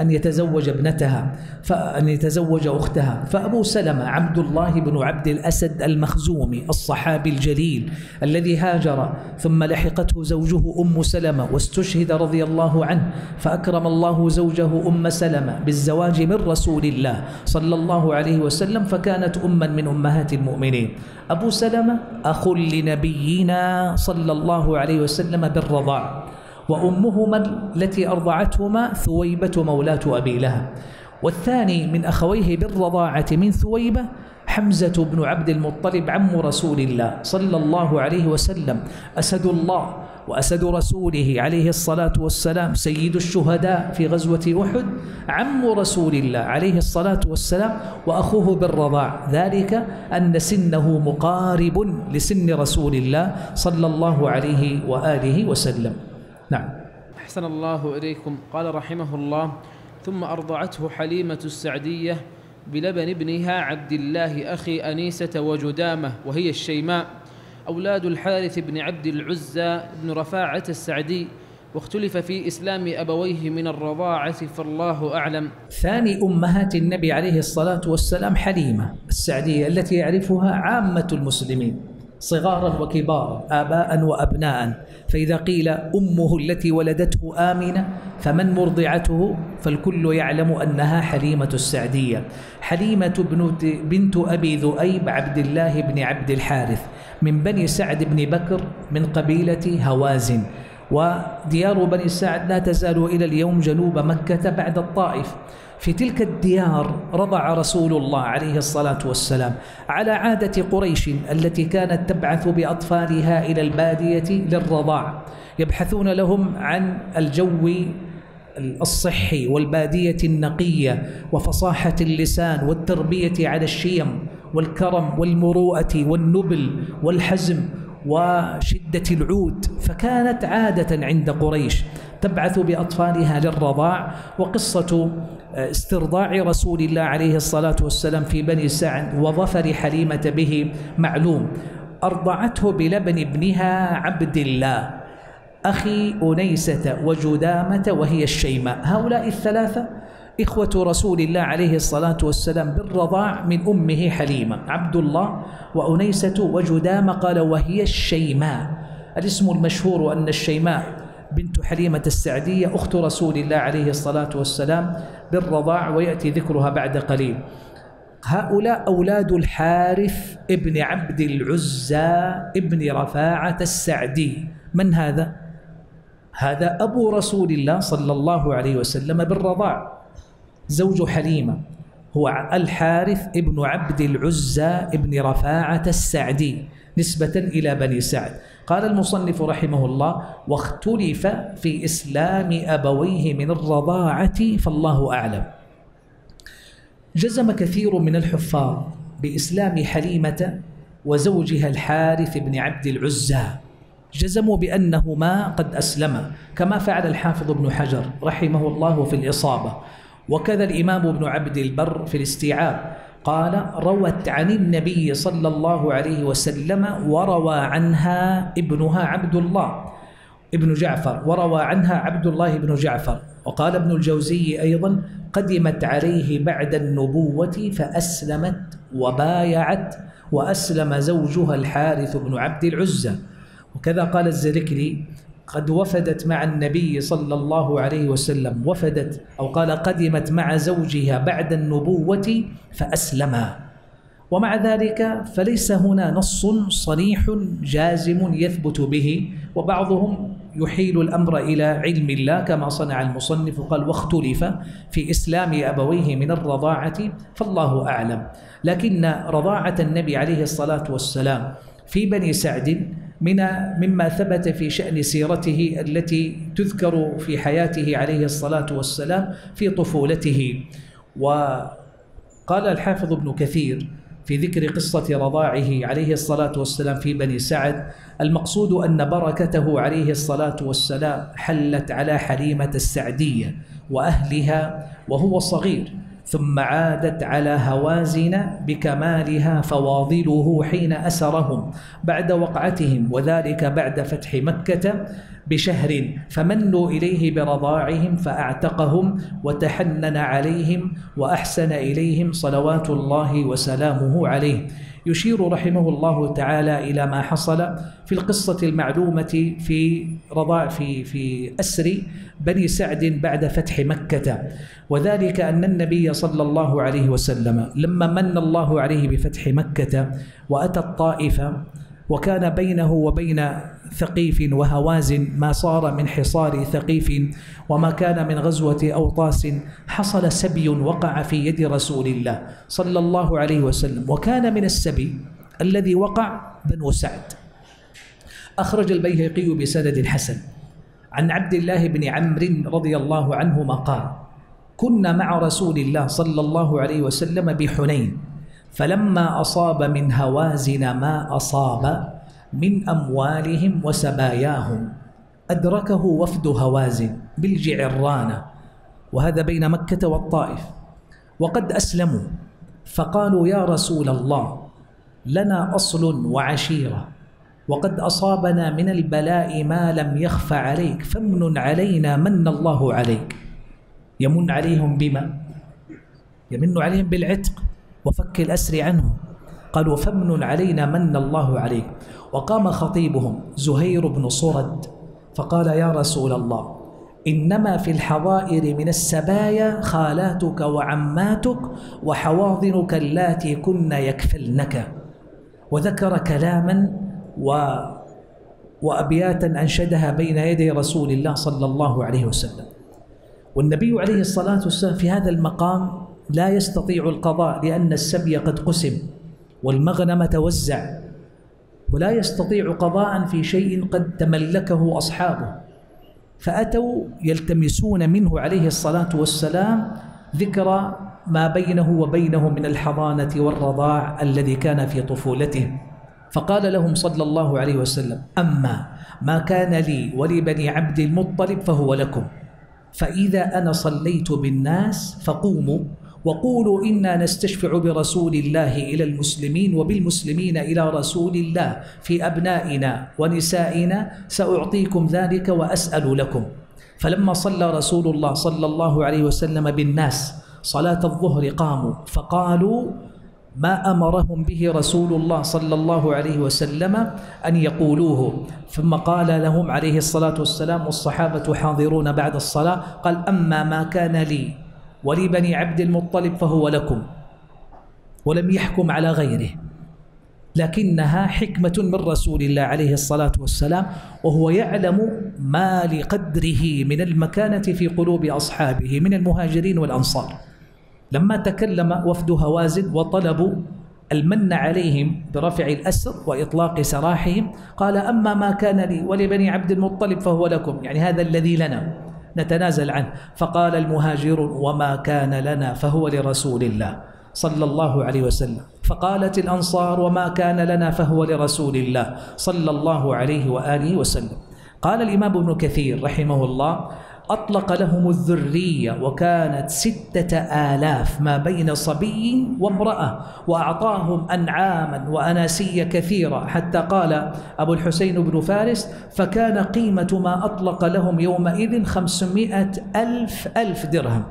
أن يتزوج ابنتها فأن يتزوج أختها. فأبو سلمة عبد الله بن عبد الأسد المخزومي الصحابي الجليل الذي هاجر ثم لحقته زوجه أم سلمة واستشهد رضي الله عنه فأكرم الله زوجه أم سلمة بالزواج من رسول الله صلى الله عليه وسلم فكانت أما من أمهات المؤمنين. أبو سلمة أخ لنبينا صلى الله عليه وسلم بالرضاع وأمهما التي أرضعتهما ثويبة مولاة أبي لهب. والثاني من أخويه بالرضاعة من ثويبة حمزة بن عبد المطلب عم رسول الله صلى الله عليه وسلم. أسد الله وأسد رسوله عليه الصلاة والسلام سيد الشهداء في غزوة أحد عم رسول الله عليه الصلاة والسلام وأخوه بالرضاع. ذلك أن سنه مقارب لسن رسول الله صلى الله عليه وآله وسلم. نعم. أحسن الله إليكم. قال رحمه الله ثم أرضعته حليمة السعدية بلبن ابنها عبد الله أخي أنيسة وجدامة وهي الشيماء أولاد الحارث بن عبد العزى بن رفاعة السعدي واختلف في إسلام أبويه من الرضاعة فالله أعلم. ثاني أمهات النبي عليه الصلاة والسلام حليمة السعدية التي يعرفها عامة المسلمين. صغارا وكبارا آباء وأبناء. فإذا قيل أمه التي ولدته آمنة فمن مرضعته؟ فالكل يعلم أنها حليمة السعدية. حليمة بنت أبي ذؤيب عبد الله بن عبد الحارث من بني سعد بن بكر من قبيلة هوازن. وديار بني سعد لا تزال إلى اليوم جنوب مكة بعد الطائف. في تلك الديار رضع رسول الله عليه الصلاة والسلام على عادة قريش التي كانت تبعث بأطفالها إلى البادية للرضاع يبحثون لهم عن الجو الصحي والبادية النقية وفصاحة اللسان والتربية على الشيم والكرم والمروءة والنبل والحزم وشدة العود فكانت عادة عند قريش تبعث بأطفالها للرضاع وقصة آه، استرضاع رسول الله عليه الصلاة والسلام في بني سعد وظفر حليمة به معلوم. أرضعته بلبن ابنها عبد الله أخي أنيسة وجدامة وهي الشيماء. هؤلاء الثلاثة إخوة رسول الله عليه الصلاة والسلام بالرضاع من أمه حليمة عبد الله وأنيسة وجدامة قال وهي الشيماء الاسم المشهور أن الشيماء بنت حليمة السعدية أخت رسول الله عليه الصلاة والسلام بالرضاع ويأتي ذكرها بعد قليل. هؤلاء أولاد الحارث ابن عبد العزى ابن رفاعة السعدي. من هذا؟ هذا أبو رسول الله صلى الله عليه وسلم بالرضاع. زوج حليمة هو الحارث ابن عبد العزى ابن رفاعة السعدي نسبة إلى بني سعد. قال المصنف رحمه الله واختلف في إسلام أبويه من الرضاعة فالله أعلم. جزم كثير من الحفاظ بإسلام حليمة وزوجها الحارث بن عبد العزى. جزموا بأنهما قد أسلما كما فعل الحافظ ابن حجر رحمه الله في الإصابة. وكذا الإمام ابن عبد البر في الاستيعاب قال روت عن النبي صلى الله عليه وسلم وروى عنها ابنها عبد الله ابن جعفر وروى عنها عبد الله بن جعفر. وقال ابن الجوزي أيضا قدمت عليه بعد النبوة فأسلمت وبايعت وأسلم زوجها الحارث بن عبد العزى وكذا قال الزركري قد وفدت مع النبي صلى الله عليه وسلم. وفدت أو قال قدمت مع زوجها بعد النبوة فأسلما ومع ذلك فليس هنا نص صريح جازم يثبت به وبعضهم يحيل الأمر إلى علم الله كما صنع المصنف قال واختلف في إسلام أبويه من الرضاعة فالله أعلم. لكن رضاعة النبي عليه الصلاة والسلام في بني سعد من مما ثبت في شأن سيرته التي تذكر في حياته عليه الصلاة والسلام في طفولته. وقال الحافظ ابن كثير في ذكر قصة رضاعه عليه الصلاة والسلام في بني سعد المقصود أن بركته عليه الصلاة والسلام حلت على حليمة السعدية وأهلها وهو صغير. ثم عادت على هوازن بكمالها فواضله حين أسرهم بعد وقعتهم وذلك بعد فتح مكة بشهر فمنوا إليه برضاعهم فأعتقهم وتحنن عليهم وأحسن إليهم صلوات الله وسلامه عليه. يشير رحمه الله تعالى إلى ما حصل في القصة المعلومة في رضاع في في أسر بني سعد بعد فتح مكة. وذلك أن النبي صلى الله عليه وسلم لما من الله عليه بفتح مكة وأتى الطائف وكان بينه وبين ثقيف وهوازن ما صار من حصار ثقيف وما كان من غزوة أوطاس حصل سبي وقع في يد رسول الله صلى الله عليه وسلم وكان من السبي الذي وقع بنو سعد. أخرج البيهقي بسند حسن. عن عبد الله بن عمرو رضي الله عنهما قال كنا مع رسول الله صلى الله عليه وسلم بحنين فلما أصاب من هوازن ما أصاب من أموالهم وسباياهم أدركه وفد هوازن بالجعرانة وهذا بين مكة والطائف. وقد أسلموا فقالوا يا رسول الله لنا أصل وعشيرة وقد أصابنا من البلاء ما لم يخف عليك فامن علينا من الله عليك. يمن عليهم بما؟ يمن عليهم بالعتق وفك الأسر عنهم قالوا فامن علينا من الله عليك. وقام خطيبهم زهير بن صرد فقال يا رسول الله إنما في الحظائر من السبايا خالاتك وعماتك وحواضنك اللاتي كن يكفلنك. وذكر كلاما و وأبياتا أنشدها بين يدي رسول الله صلى الله عليه وسلم. والنبي عليه الصلاة والسلام في هذا المقام لا يستطيع القضاء لأن السبي قد قسم. والمغنم توزع ولا يستطيع قضاء في شيء قد تملكه أصحابه. فأتوا يلتمسون منه عليه الصلاة والسلام ذكر ما بينه وبينه من الحضانة والرضاع الذي كان في طفولته. فقال لهم صلى الله عليه وسلم أما ما كان لي ولبني عبد المطلب فهو لكم. فإذا أنا صليت بالناس فقوموا وقولوا إنا نستشفع برسول الله إلى المسلمين وبالمسلمين إلى رسول الله في أبنائنا ونسائنا سأعطيكم ذلك وأسأل لكم. فلما صلى رسول الله صلى الله عليه وسلم بالناس صلاة الظهر قاموا فقالوا ما أمرهم به رسول الله صلى الله عليه وسلم أن يقولوه؟ ثم قال لهم عليه الصلاة والسلام والصحابة حاضرون بعد الصلاة قال أما ما كان لي ولبني عبد المطلب فهو لكم ولم يحكم على غيره لكنها حكمة من رسول الله عليه الصلاة والسلام وهو يعلم ما لقدره من المكانة في قلوب أصحابه من المهاجرين والأنصار. لما تكلم وفد هوازن وطلبوا المن عليهم برفع الأسر وإطلاق سراحهم قال أما ما كان لي ولبني عبد المطلب فهو لكم يعني هذا الذي لنا. نتنازل عنه. فقال المهاجرون وما كان لنا فهو لرسول الله صلى الله عليه وسلم. فقالت الأنصار وما كان لنا فهو لرسول الله صلى الله عليه وآله وسلم. قال الإمام ابن كثير رحمه الله أطلق لهم الذرية وكانت ستة آلاف ما بين صبي وامرأة وأعطاهم أنعاما وأناسية كثيرة. حتى قال أبو الحسين بن فارس فكان قيمة ما أطلق لهم يومئذ خمسمائة ألف ألف درهم.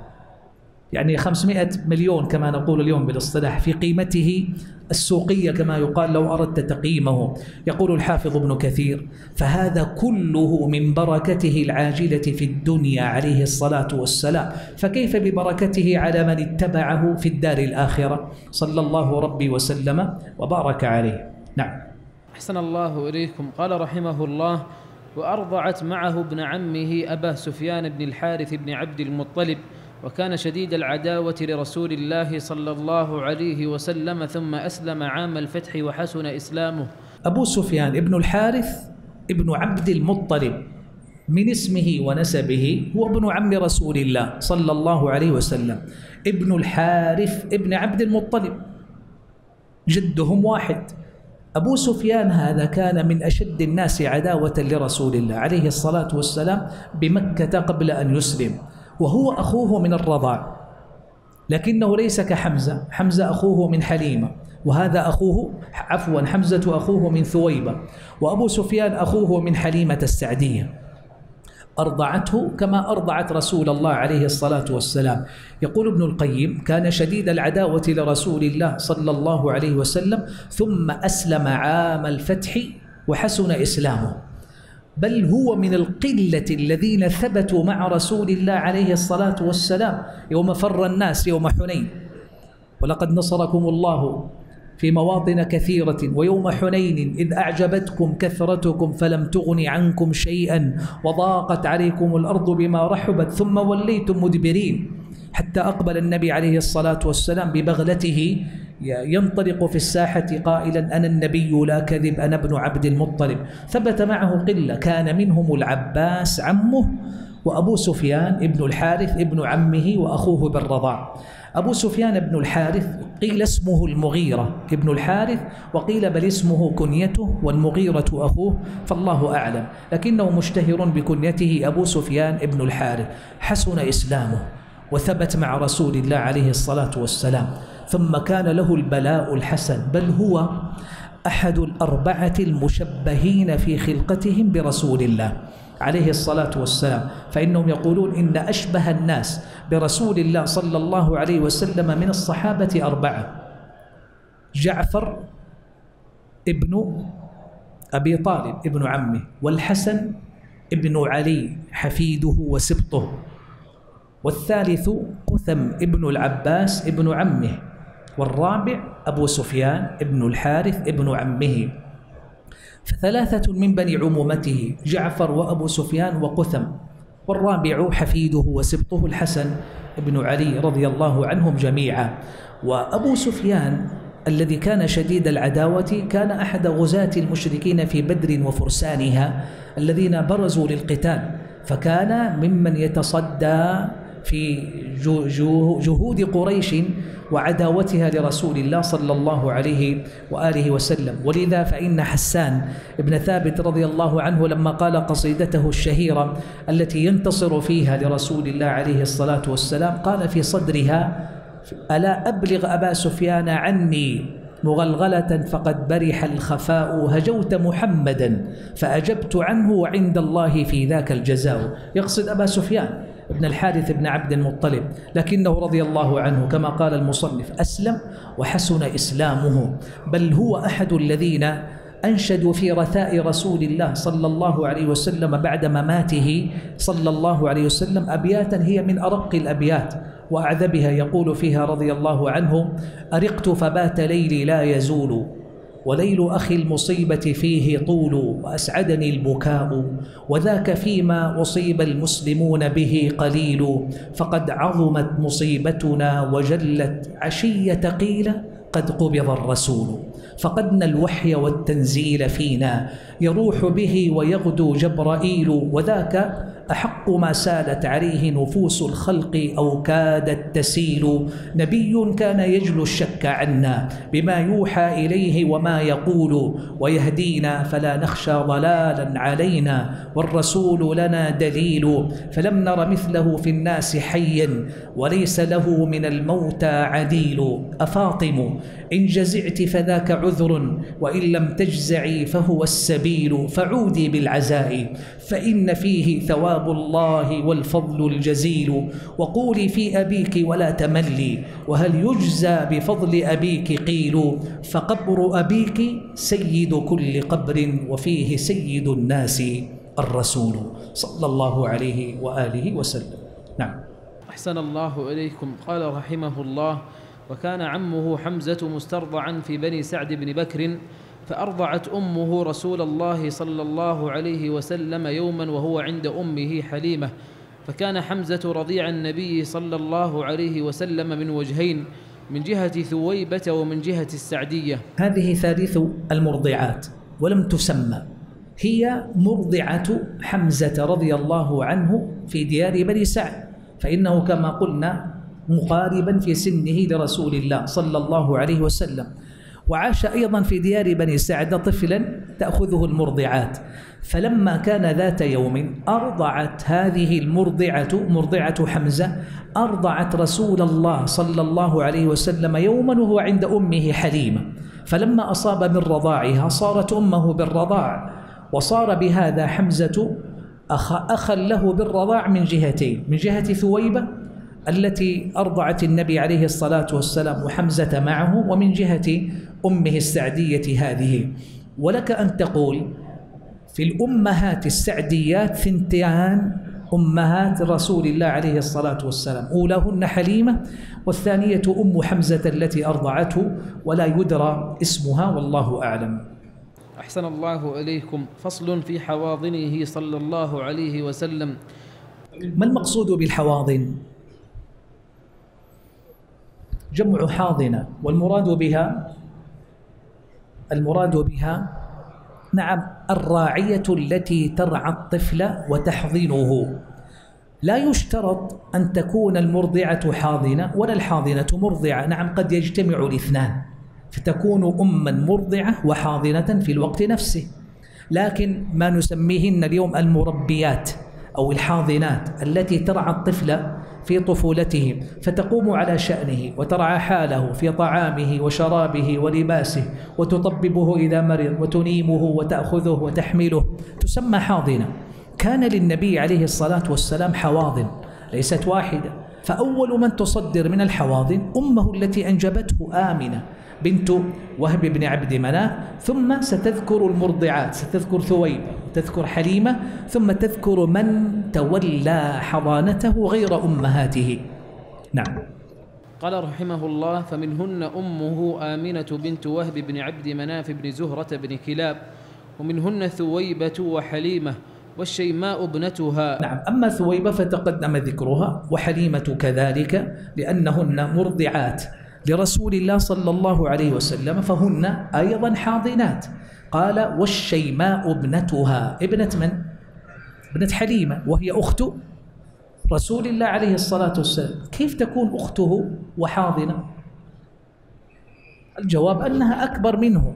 يعني 500 مليون كما نقول اليوم بالاصطلاح في قيمته السوقية كما يقال لو أردت تقييمه. يقول الحافظ ابن كثير فهذا كله من بركته العاجلة في الدنيا عليه الصلاة والسلام. فكيف ببركته على من اتبعه في الدار الآخرة؟ صلى الله ربي وسلم وبارك عليه. نعم. أحسن الله إليكم. قال رحمه الله وأرضعت معه ابن عمه أبا سفيان بن الحارث بن عبد المطلب وكان شديد العداوة لرسول الله صلى الله عليه وسلم ثم أسلم عام الفتح وحسن إسلامه. أبو سفيان ابن الحارث ابن عبد المطلب من اسمه ونسبه هو ابن عم رسول الله صلى الله عليه وسلم. ابن الحارث ابن عبد المطلب. جدهم واحد. أبو سفيان هذا كان من أشد الناس عداوة لرسول الله عليه الصلاة والسلام بمكة قبل أن يسلم. وهو أخوه من الرضاع. لكنه ليس كحمزة حمزة أخوه من حليمة وهذا أخوه عفوا حمزة أخوه من ثويبة وأبو سفيان أخوه من حليمة السعدية. أرضعته كما أرضعت رسول الله عليه الصلاة والسلام. يقول ابن القيم كان شديد العداوة لرسول الله صلى الله عليه وسلم ثم أسلم عام الفتح وحسن إسلامه. بل هو من القلة الذين ثبتوا مع رسول الله عليه الصلاة والسلام يوم فر الناس يوم حنين. ولقد نصركم الله في مواطن كثيرة ويوم حنين إذ أعجبتكم كثرتكم فلم تغن عنكم شيئا وضاقت عليكم الأرض بما رحبت ثم وليتم مدبرين. حتى أقبل النبي عليه الصلاة والسلام ببغلته ينطلق في الساحة قائلا أنا النبي لا كذب أنا ابن عبد المطلب. ثبت معه قلة كان منهم العباس عمه وأبو سفيان ابن الحارث ابن عمه وأخوه بالرضاع. أبو سفيان بن الحارث قيل اسمه المغيرة ابن الحارث وقيل بل اسمه كنيته والمغيرة أخوه فالله أعلم. لكنه مشتهر بكنيته أبو سفيان ابن الحارث. حسن إسلامه. وثبت مع رسول الله عليه الصلاة والسلام. ثم كان له البلاء الحسن بل هو أحد الأربعة المشبهين في خلقتهم برسول الله عليه الصلاة والسلام. فإنهم يقولون إن أشبه الناس برسول الله صلى الله عليه وسلم من الصحابة أربعة جعفر ابن أبي طالب ابن عمه والحسن ابن علي حفيده وسبطه. والثالث قثم ابن العباس ابن عمه والرابع أبو سفيان ابن الحارث ابن عمه. فثلاثة من بني عمومته جعفر وأبو سفيان وقثم والرابع حفيده وسبطه الحسن بن علي رضي الله عنهم جميعا. وأبو سفيان الذي كان شديد العداوة كان أحد غزاة المشركين في بدر وفرسانها الذين برزوا للقتال فكان ممن يتصدى في جهود قريش وعداوتها لرسول الله صلى الله عليه وآله وسلم. ولذا فإن حسان ابن ثابت رضي الله عنه لما قال قصيدته الشهيرة التي ينتصر فيها لرسول الله عليه الصلاة والسلام قال في صدرها ألا أبلغ أبا سفيان عني مغلغلة فقد برح الخفاء هجوت محمدا فأجبت عنه وعند الله في ذاك الجزاء. يقصد أبا سفيان ابن الحارث بن عبد المطلب لكنه رضي الله عنه كما قال المصنف أسلم وحسن إسلامه بل هو أحد الذين أنشدوا في رثاء رسول الله صلى الله عليه وسلم بعد مماته صلى الله عليه وسلم أبياتا هي من أرق الأبيات. وأعذبها يقول فيها رضي الله عنه أرقت فبات ليلي لا يزول وليل أخي المصيبة فيه طول وأسعدني البكاء وذاك فيما أصيب المسلمون به قليل فقد عظمت مصيبتنا وجلت عشية قيل قد قبض الرسول. فقدنا الوحي والتنزيل فينا يروح به ويغدو جبرائيل وذاك أحق ما سالت عليه نفوس الخلق أو كادت تسيل نبي كان يجلو الشك عنا بما يوحى إليه وما يقول. ويهدينا فلا نخشى ضلالا علينا والرسول لنا دليل. فلم نر مثله في الناس حيا وليس له من الموتى عديل. أفاطم إن جزعت فذاك عذر وإن لم تجزعي فهو السبيل. فعودي بالعزاء فإن فيه ثواب الله والفضل الجزيل وقولي في أبيك ولا تملي وهل يجزى بفضل أبيك قيل فقبر أبيك سيد كل قبر وفيه سيد الناس الرسول صلى الله عليه وآله وسلم. نعم. أحسن الله إليكم. قال رحمه الله وكان عمه حمزة مسترضعا في بني سعد بن بكر فأرضعت أمه رسول الله صلى الله عليه وسلم يوما وهو عند أمه حليمة فكان حمزة رضيع النبي صلى الله عليه وسلم من وجهين من جهة ثويبة ومن جهة السعدية. هذه ثالث المرضعات ولم تسمى هي مرضعة حمزة رضي الله عنه في ديار بني سعد فإنه كما قلنا مقاربا في سنه لرسول الله صلى الله عليه وسلم. وعاش أيضا في ديار بني سعد طفلا تأخذه المرضعات. فلما كان ذات يوم أرضعت هذه المرضعة مرضعة حمزة أرضعت رسول الله صلى الله عليه وسلم يوما وهو عند أمه حليمة. فلما أصاب من رضاعها صارت أمه بالرضاع. وصار بهذا حمزة أخ أخا له بالرضاع من جهتين من جهة ثويبة التي أرضعت النبي عليه الصلاة والسلام وحمزة معه ومن جهة أمه السعدية هذه. ولك أن تقول في الأمهات السعديات ثنتان أمهات رسول الله عليه الصلاة والسلام. أولاهن حليمة والثانية أم حمزة التي أرضعته ولا يدرى اسمها والله أعلم. أحسن الله إليكم. فصل في حواضنه صلى الله عليه وسلم. ما المقصود بالحواضن؟ جمع حاضنة والمراد بها المراد بها نعم الراعية التي ترعى الطفل وتحضنه. لا يشترط أن تكون المرضعة حاضنة ولا الحاضنة مرضعة. نعم قد يجتمع الاثنان فتكون أما مرضعة وحاضنة في الوقت نفسه. لكن ما نسميهن اليوم المربيات أو الحاضنات التي ترعى الطفل في طفولته فتقوم على شأنه وترعى حاله في طعامه وشرابه ولباسه وتطببه إذا مرض وتنيمه وتأخذه وتحمله. تسمى حاضنة. كان للنبي عليه الصلاة والسلام حواضن ليست واحدة. فأول من تصدر من الحواضن أمه التي أنجبته آمنة. بنت وهب بن عبد مناف ثم ستذكر المرضعات ستذكر ثويب تذكر حليمة ثم تذكر من تولى حضانته غير أمهاته. نعم. قال رحمه الله فمنهن أمه آمنة بنت وهب بن عبد مناف بن زهرة بن كلاب ومنهن ثويبة وحليمة والشيماء ابنتها. نعم. أما ثويبة فتقدم ذكرها وحليمة كذلك لأنهن مرضعات. لرسول الله صلى الله عليه وسلم فهن أيضا حاضنات قال والشيماء ابنتها ابنة من؟ ابنة حليمة وهي أخت رسول الله عليه الصلاة والسلام كيف تكون أخته وحاضنة؟ الجواب أنها أكبر منه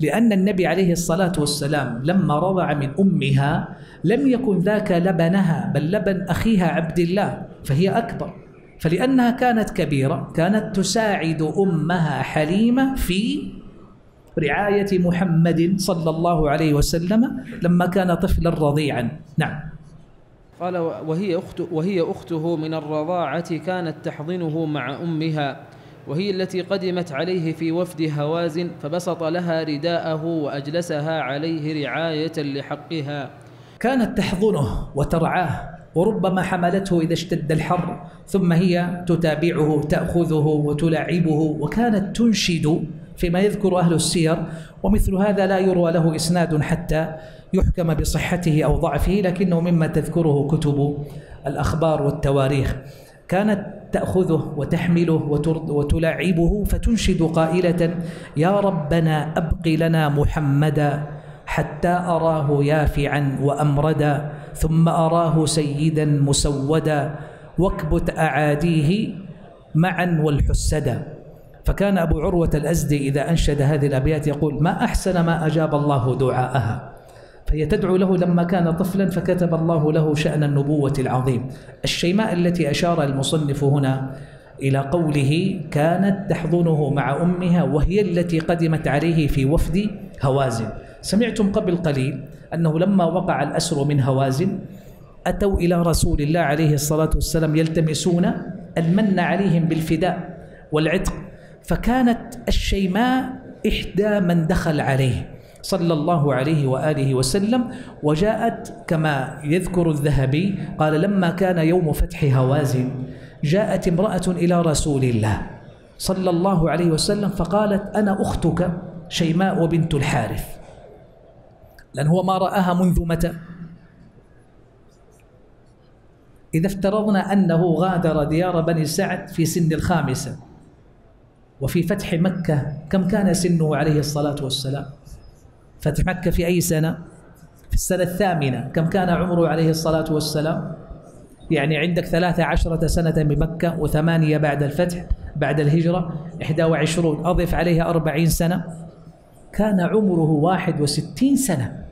لأن النبي عليه الصلاة والسلام لما رضع من أمها لم يكن ذاك لبنها بل لبن أخيها عبد الله فهي أكبر فلأنها كانت كبيرة كانت تساعد أمها حليمة في رعاية محمد صلى الله عليه وسلم لما كان طفلا رضيعا. نعم. قال وهي أخت وهي أخته من الرضاعة كانت تحضنه مع أمها وهي التي قدمت عليه في وفد هوازن فبسط لها رداءه وأجلسها عليه رعاية لحقها. كانت تحضنه وترعاه. وربما حملته إذا اشتد الحر ثم هي تتابعه تأخذه وتلعبه وكانت تنشد فيما يذكر أهل السير ومثل هذا لا يروى له إسناد حتى يحكم بصحته أو ضعفه لكنه مما تذكره كتب الأخبار والتواريخ. كانت تأخذه وتحمله وتلعبه فتنشد قائلة يا ربنا أبق لنا محمدا حتى أراه يافعا وأمردا ثم أراه سيدا مسودا واكبت أعاديه معا والحسدا فكان أبو عروة الأزدي إذا أنشد هذه الأبيات يقول ما أحسن ما أجاب الله دعاءها. فهي تدعو له لما كان طفلا فكتب الله له شأن النبوة العظيم. الشيماء التي أشار المصنف هنا إلى قوله كانت تحضنه مع أمها وهي التي قدمت عليه في وفد هوازن. سمعتم قبل قليل أنه لما وقع الأسر من هوازن أتوا إلى رسول الله عليه الصلاة والسلام يلتمسون المن عليهم بالفداء والعتق فكانت الشيماء إحدى من دخل عليه صلى الله عليه وآله وسلم وجاءت كما يذكر الذهبي قال لما كان يوم فتح هوازن جاءت امرأة إلى رسول الله صلى الله عليه وسلم فقالت أنا أختك شيماء بنت الحارث. لأن هو ما رآها منذ متى؟ إذا افترضنا أنه غادر ديار بني سعد في سن الخامسة وفي فتح مكة كم كان سنه عليه الصلاة والسلام؟ فتح مكة في أي سنة؟ في السنة الثامنة كم كان عمره عليه الصلاة والسلام؟ يعني عندك ثلاثة عشرة سنة بمكة وثمانية بعد الفتح بعد الهجرة إحدى وعشرون أضف عليها أربعين سنة. كان عمره واحد وستين سنة.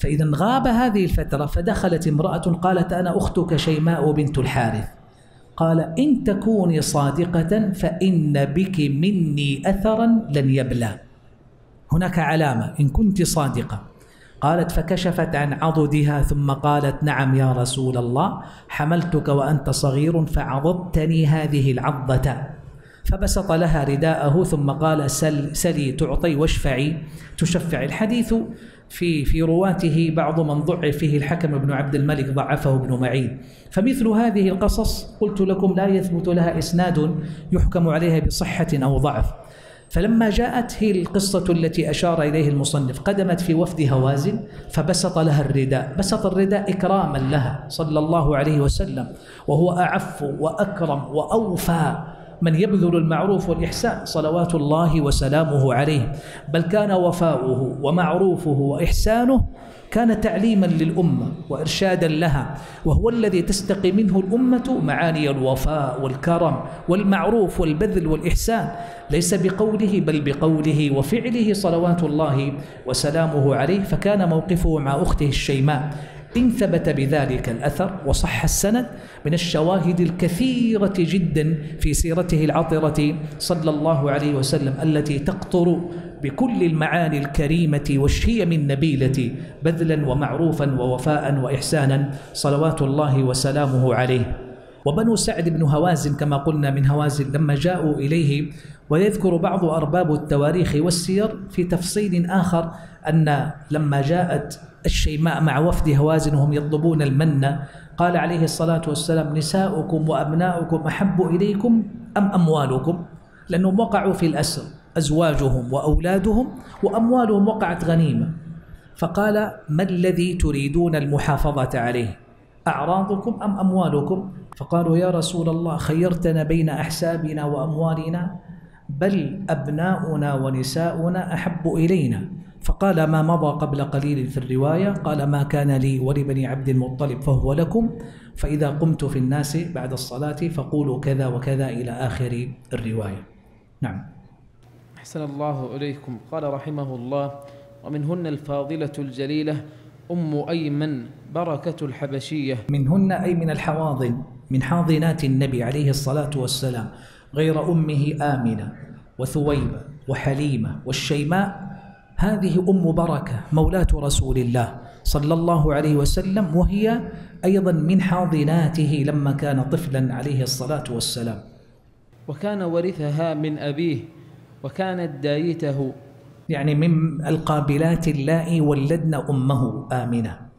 فإذا غاب هذه الفترة فدخلت امرأة قالت أنا أختك شيماء بنت الحارث. قال إن تكوني صادقة فإن بك مني أثرا لن يبلى. هناك علامة إن كنت صادقة. قالت فكشفت عن عضدها ثم قالت نعم يا رسول الله حملتك وأنت صغير فعضدتني هذه العضة. فبسط لها رداءه ثم قال سل سلي تعطي واشفعي. تشفع الحديث في في رواته بعض من ضعف فيه الحكم بن عبد الملك ضعفه ابن معين. فمثل هذه القصص قلت لكم لا يثبت لها إسناد يحكم عليها بصحة أو ضعف. فلما جاءت هي القصة التي أشار إليه المصنف قدمت في وفد هوازن فبسط لها الرداء. بسط الرداء إكراما لها صلى الله عليه وسلم وهو أعف وأكرم وأوفى من يبذل المعروف والإحسان صلوات الله وسلامه عليه بل كان وفاؤه ومعروفه وإحسانه كان تعليما للأمة وإرشادا لها وهو الذي تستقي منه الأمة معاني الوفاء والكرم والمعروف والبذل والإحسان ليس بقوله بل بقوله وفعله صلوات الله وسلامه عليه فكان موقفه مع أخته الشيماء. إن ثبت بذلك الأثر وصح السند من الشواهد الكثيرة جدا في سيرته العطرة صلى الله عليه وسلم التي تقطر بكل المعاني الكريمة والشيم النبيلة بذلا ومعروفا ووفاء وإحسانا صلوات الله وسلامه عليه. وبنو سعد بن هوازن كما قلنا من هوازن لما جاءوا إليه ويذكر بعض أرباب التواريخ والسير في تفصيل آخر أن لما جاءت الشيماء مع وفد هوازن وهم يطلبون المن قال عليه الصلاة والسلام نساؤكم وأبناؤكم أحب إليكم أم أموالكم؟ لأنهم وقعوا في الأسر أزواجهم وأولادهم وأموالهم وقعت غنيمة. فقال ما الذي تريدون المحافظة عليه؟ أعراضكم أم أموالكم؟ فقالوا يا رسول الله خيرتنا بين أحسابنا وأموالنا بل أبناؤنا ونساؤنا أحب إلينا. فقال ما مضى قبل قليل في الرواية؟ قال ما كان لي ولبني عبد المطلب فهو لكم. فإذا قمت في الناس بعد الصلاة فقولوا كذا وكذا إلى آخر الرواية. نعم. أحسن الله إليكم. قال رحمه الله ومنهن الفاضلة الجليلة أم أيمن بركة الحبشية. منهن أي من الحواضن من حاضنات النبي عليه الصلاة والسلام. غير أمه آمنة وثويبة وحليمة والشيماء. هذه أم بركة مولاة رسول الله صلى الله عليه وسلم وهي أيضا من حاضناته لما كان طفلا عليه الصلاة والسلام. وكان ورثها من أبيه وكانت دايته. يعني من القابلات اللائي ولدن أمه آمنة.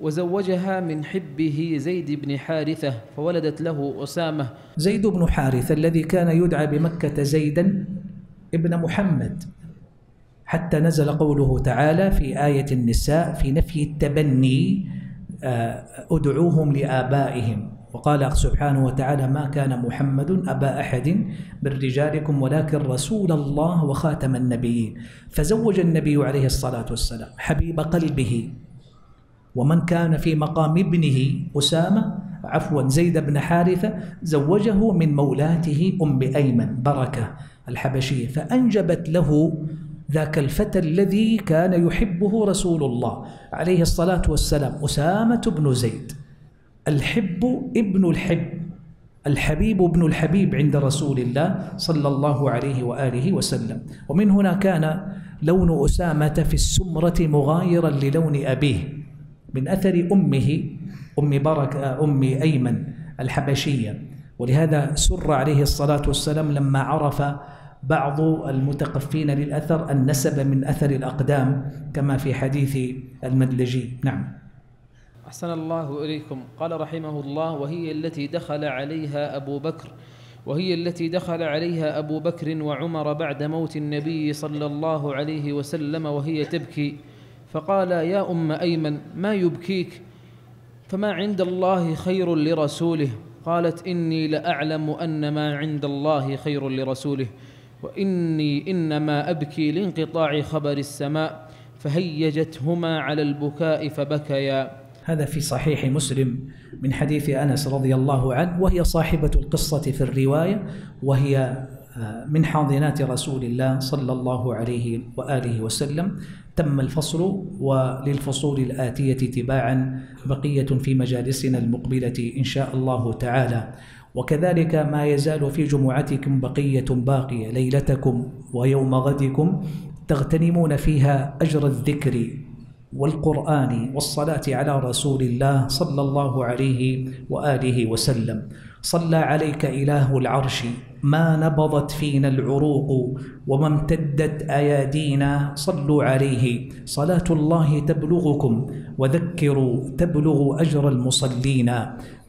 وزوجها من حبه زيد بن حارثة فولدت له أسامة. زيد بن حارثة الذي كان يدعى بمكة زيدا ابن محمد حتى نزل قوله تعالى في آية النساء في نفي التبني آه، ادعوهم لآبائهم. وقال سبحانه وتعالى ما كان محمد أبا أحد من رجالكم ولكن رسول الله وخاتم النبيين فزوج النبي عليه الصلاة والسلام حبيب قلبه. ومن كان في مقام ابنه أسامة عفوا زيد بن حارثة زوجه من مولاته أم أيمن بركة الحبشية. فأنجبت له ذاك الفتى الذي كان يحبه رسول الله عليه الصلاة والسلام أسامة بن زيد. الحب ابن الحب الحبيب ابن الحبيب عند رسول الله صلى الله عليه وآله وسلم. ومن هنا كان لون أسامة في السمرة مغايرا للون أبيه. من أثر أمه أم بركة أم أيمن الحبشية. ولهذا سر عليه الصلاة والسلام لما عرف بعض المتقفين للأثر النسب من أثر الأقدام كما في حديث المدلجي. نعم. أحسن الله إليكم. قال رحمه الله وهي التي دخل عليها أبو بكر وهي التي دخل عليها أبو بكر وعمر بعد موت النبي صلى الله عليه وسلم وهي تبكي فقال يا أم أيمن ما يبكيك؟ فما عند الله خير لرسوله. قالت إني لأعلم أن ما عند الله خير لرسوله وإني إنما أبكي لانقطاع خبر السماء فهيجتهما على البكاء فبكيا. هذا في صحيح مسلم من حديث أنس رضي الله عنه وهي صاحبة القصة في الرواية وهي آه، من حاضنات رسول الله صلى الله عليه وآله وسلم. تم الفصل وللفصول الآتية تباعا بقية في مجالسنا المقبلة إن شاء الله تعالى. وكذلك ما يزال في جمعتكم بقية باقية ليلتكم ويوم غدكم تغتنمون فيها أجر الذكر والقرآن والصلاة على رسول الله صلى الله عليه وآله وسلم. صلى عليك إله العرش ما نبضت فينا العروق وما امتدت أيادينا صلوا عليه. صلاة الله تبلغكم وذكروا تبلغ أجر المصلين.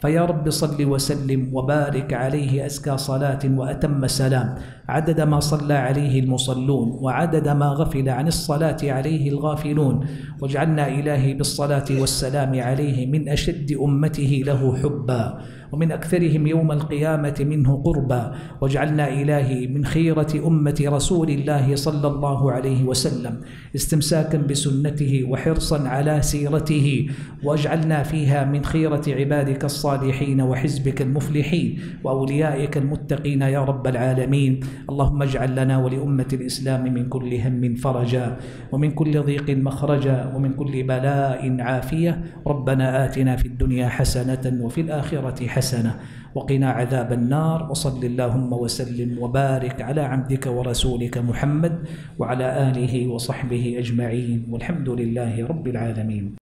فيا رب صل وسلم وبارك عليه. أزكى صلاة وأتم سلام. عدد ما صلى عليه المصلون وعدد ما غفل عن الصلاة عليه الغافلون واجعلنا إلهي بالصلاة والسلام عليه من أشد أمته له حبا ومن أكثرهم يوم القيامة منه قربا واجعلنا إلهي من خيرة أمة رسول الله صلى الله عليه وسلم استمساكا بسنته وحرصا على سيرته وأجعلنا فيها من خيرة عبادك الصالحين وحزبك المفلحين وأوليائك المتقين يا رب العالمين اللهم اجعل لنا ولأمة الإسلام من كل هم فرجا ومن كل ضيق مخرجا ومن كل بلاء عافية. ربنا آتنا في الدنيا حسنة وفي الآخرة حسنة وقنا عذاب النار. وصل اللهم وسلم وبارك على عبدك ورسولك محمد وعلى آله وصحبه أجمعين. والحمد لله رب العالمين.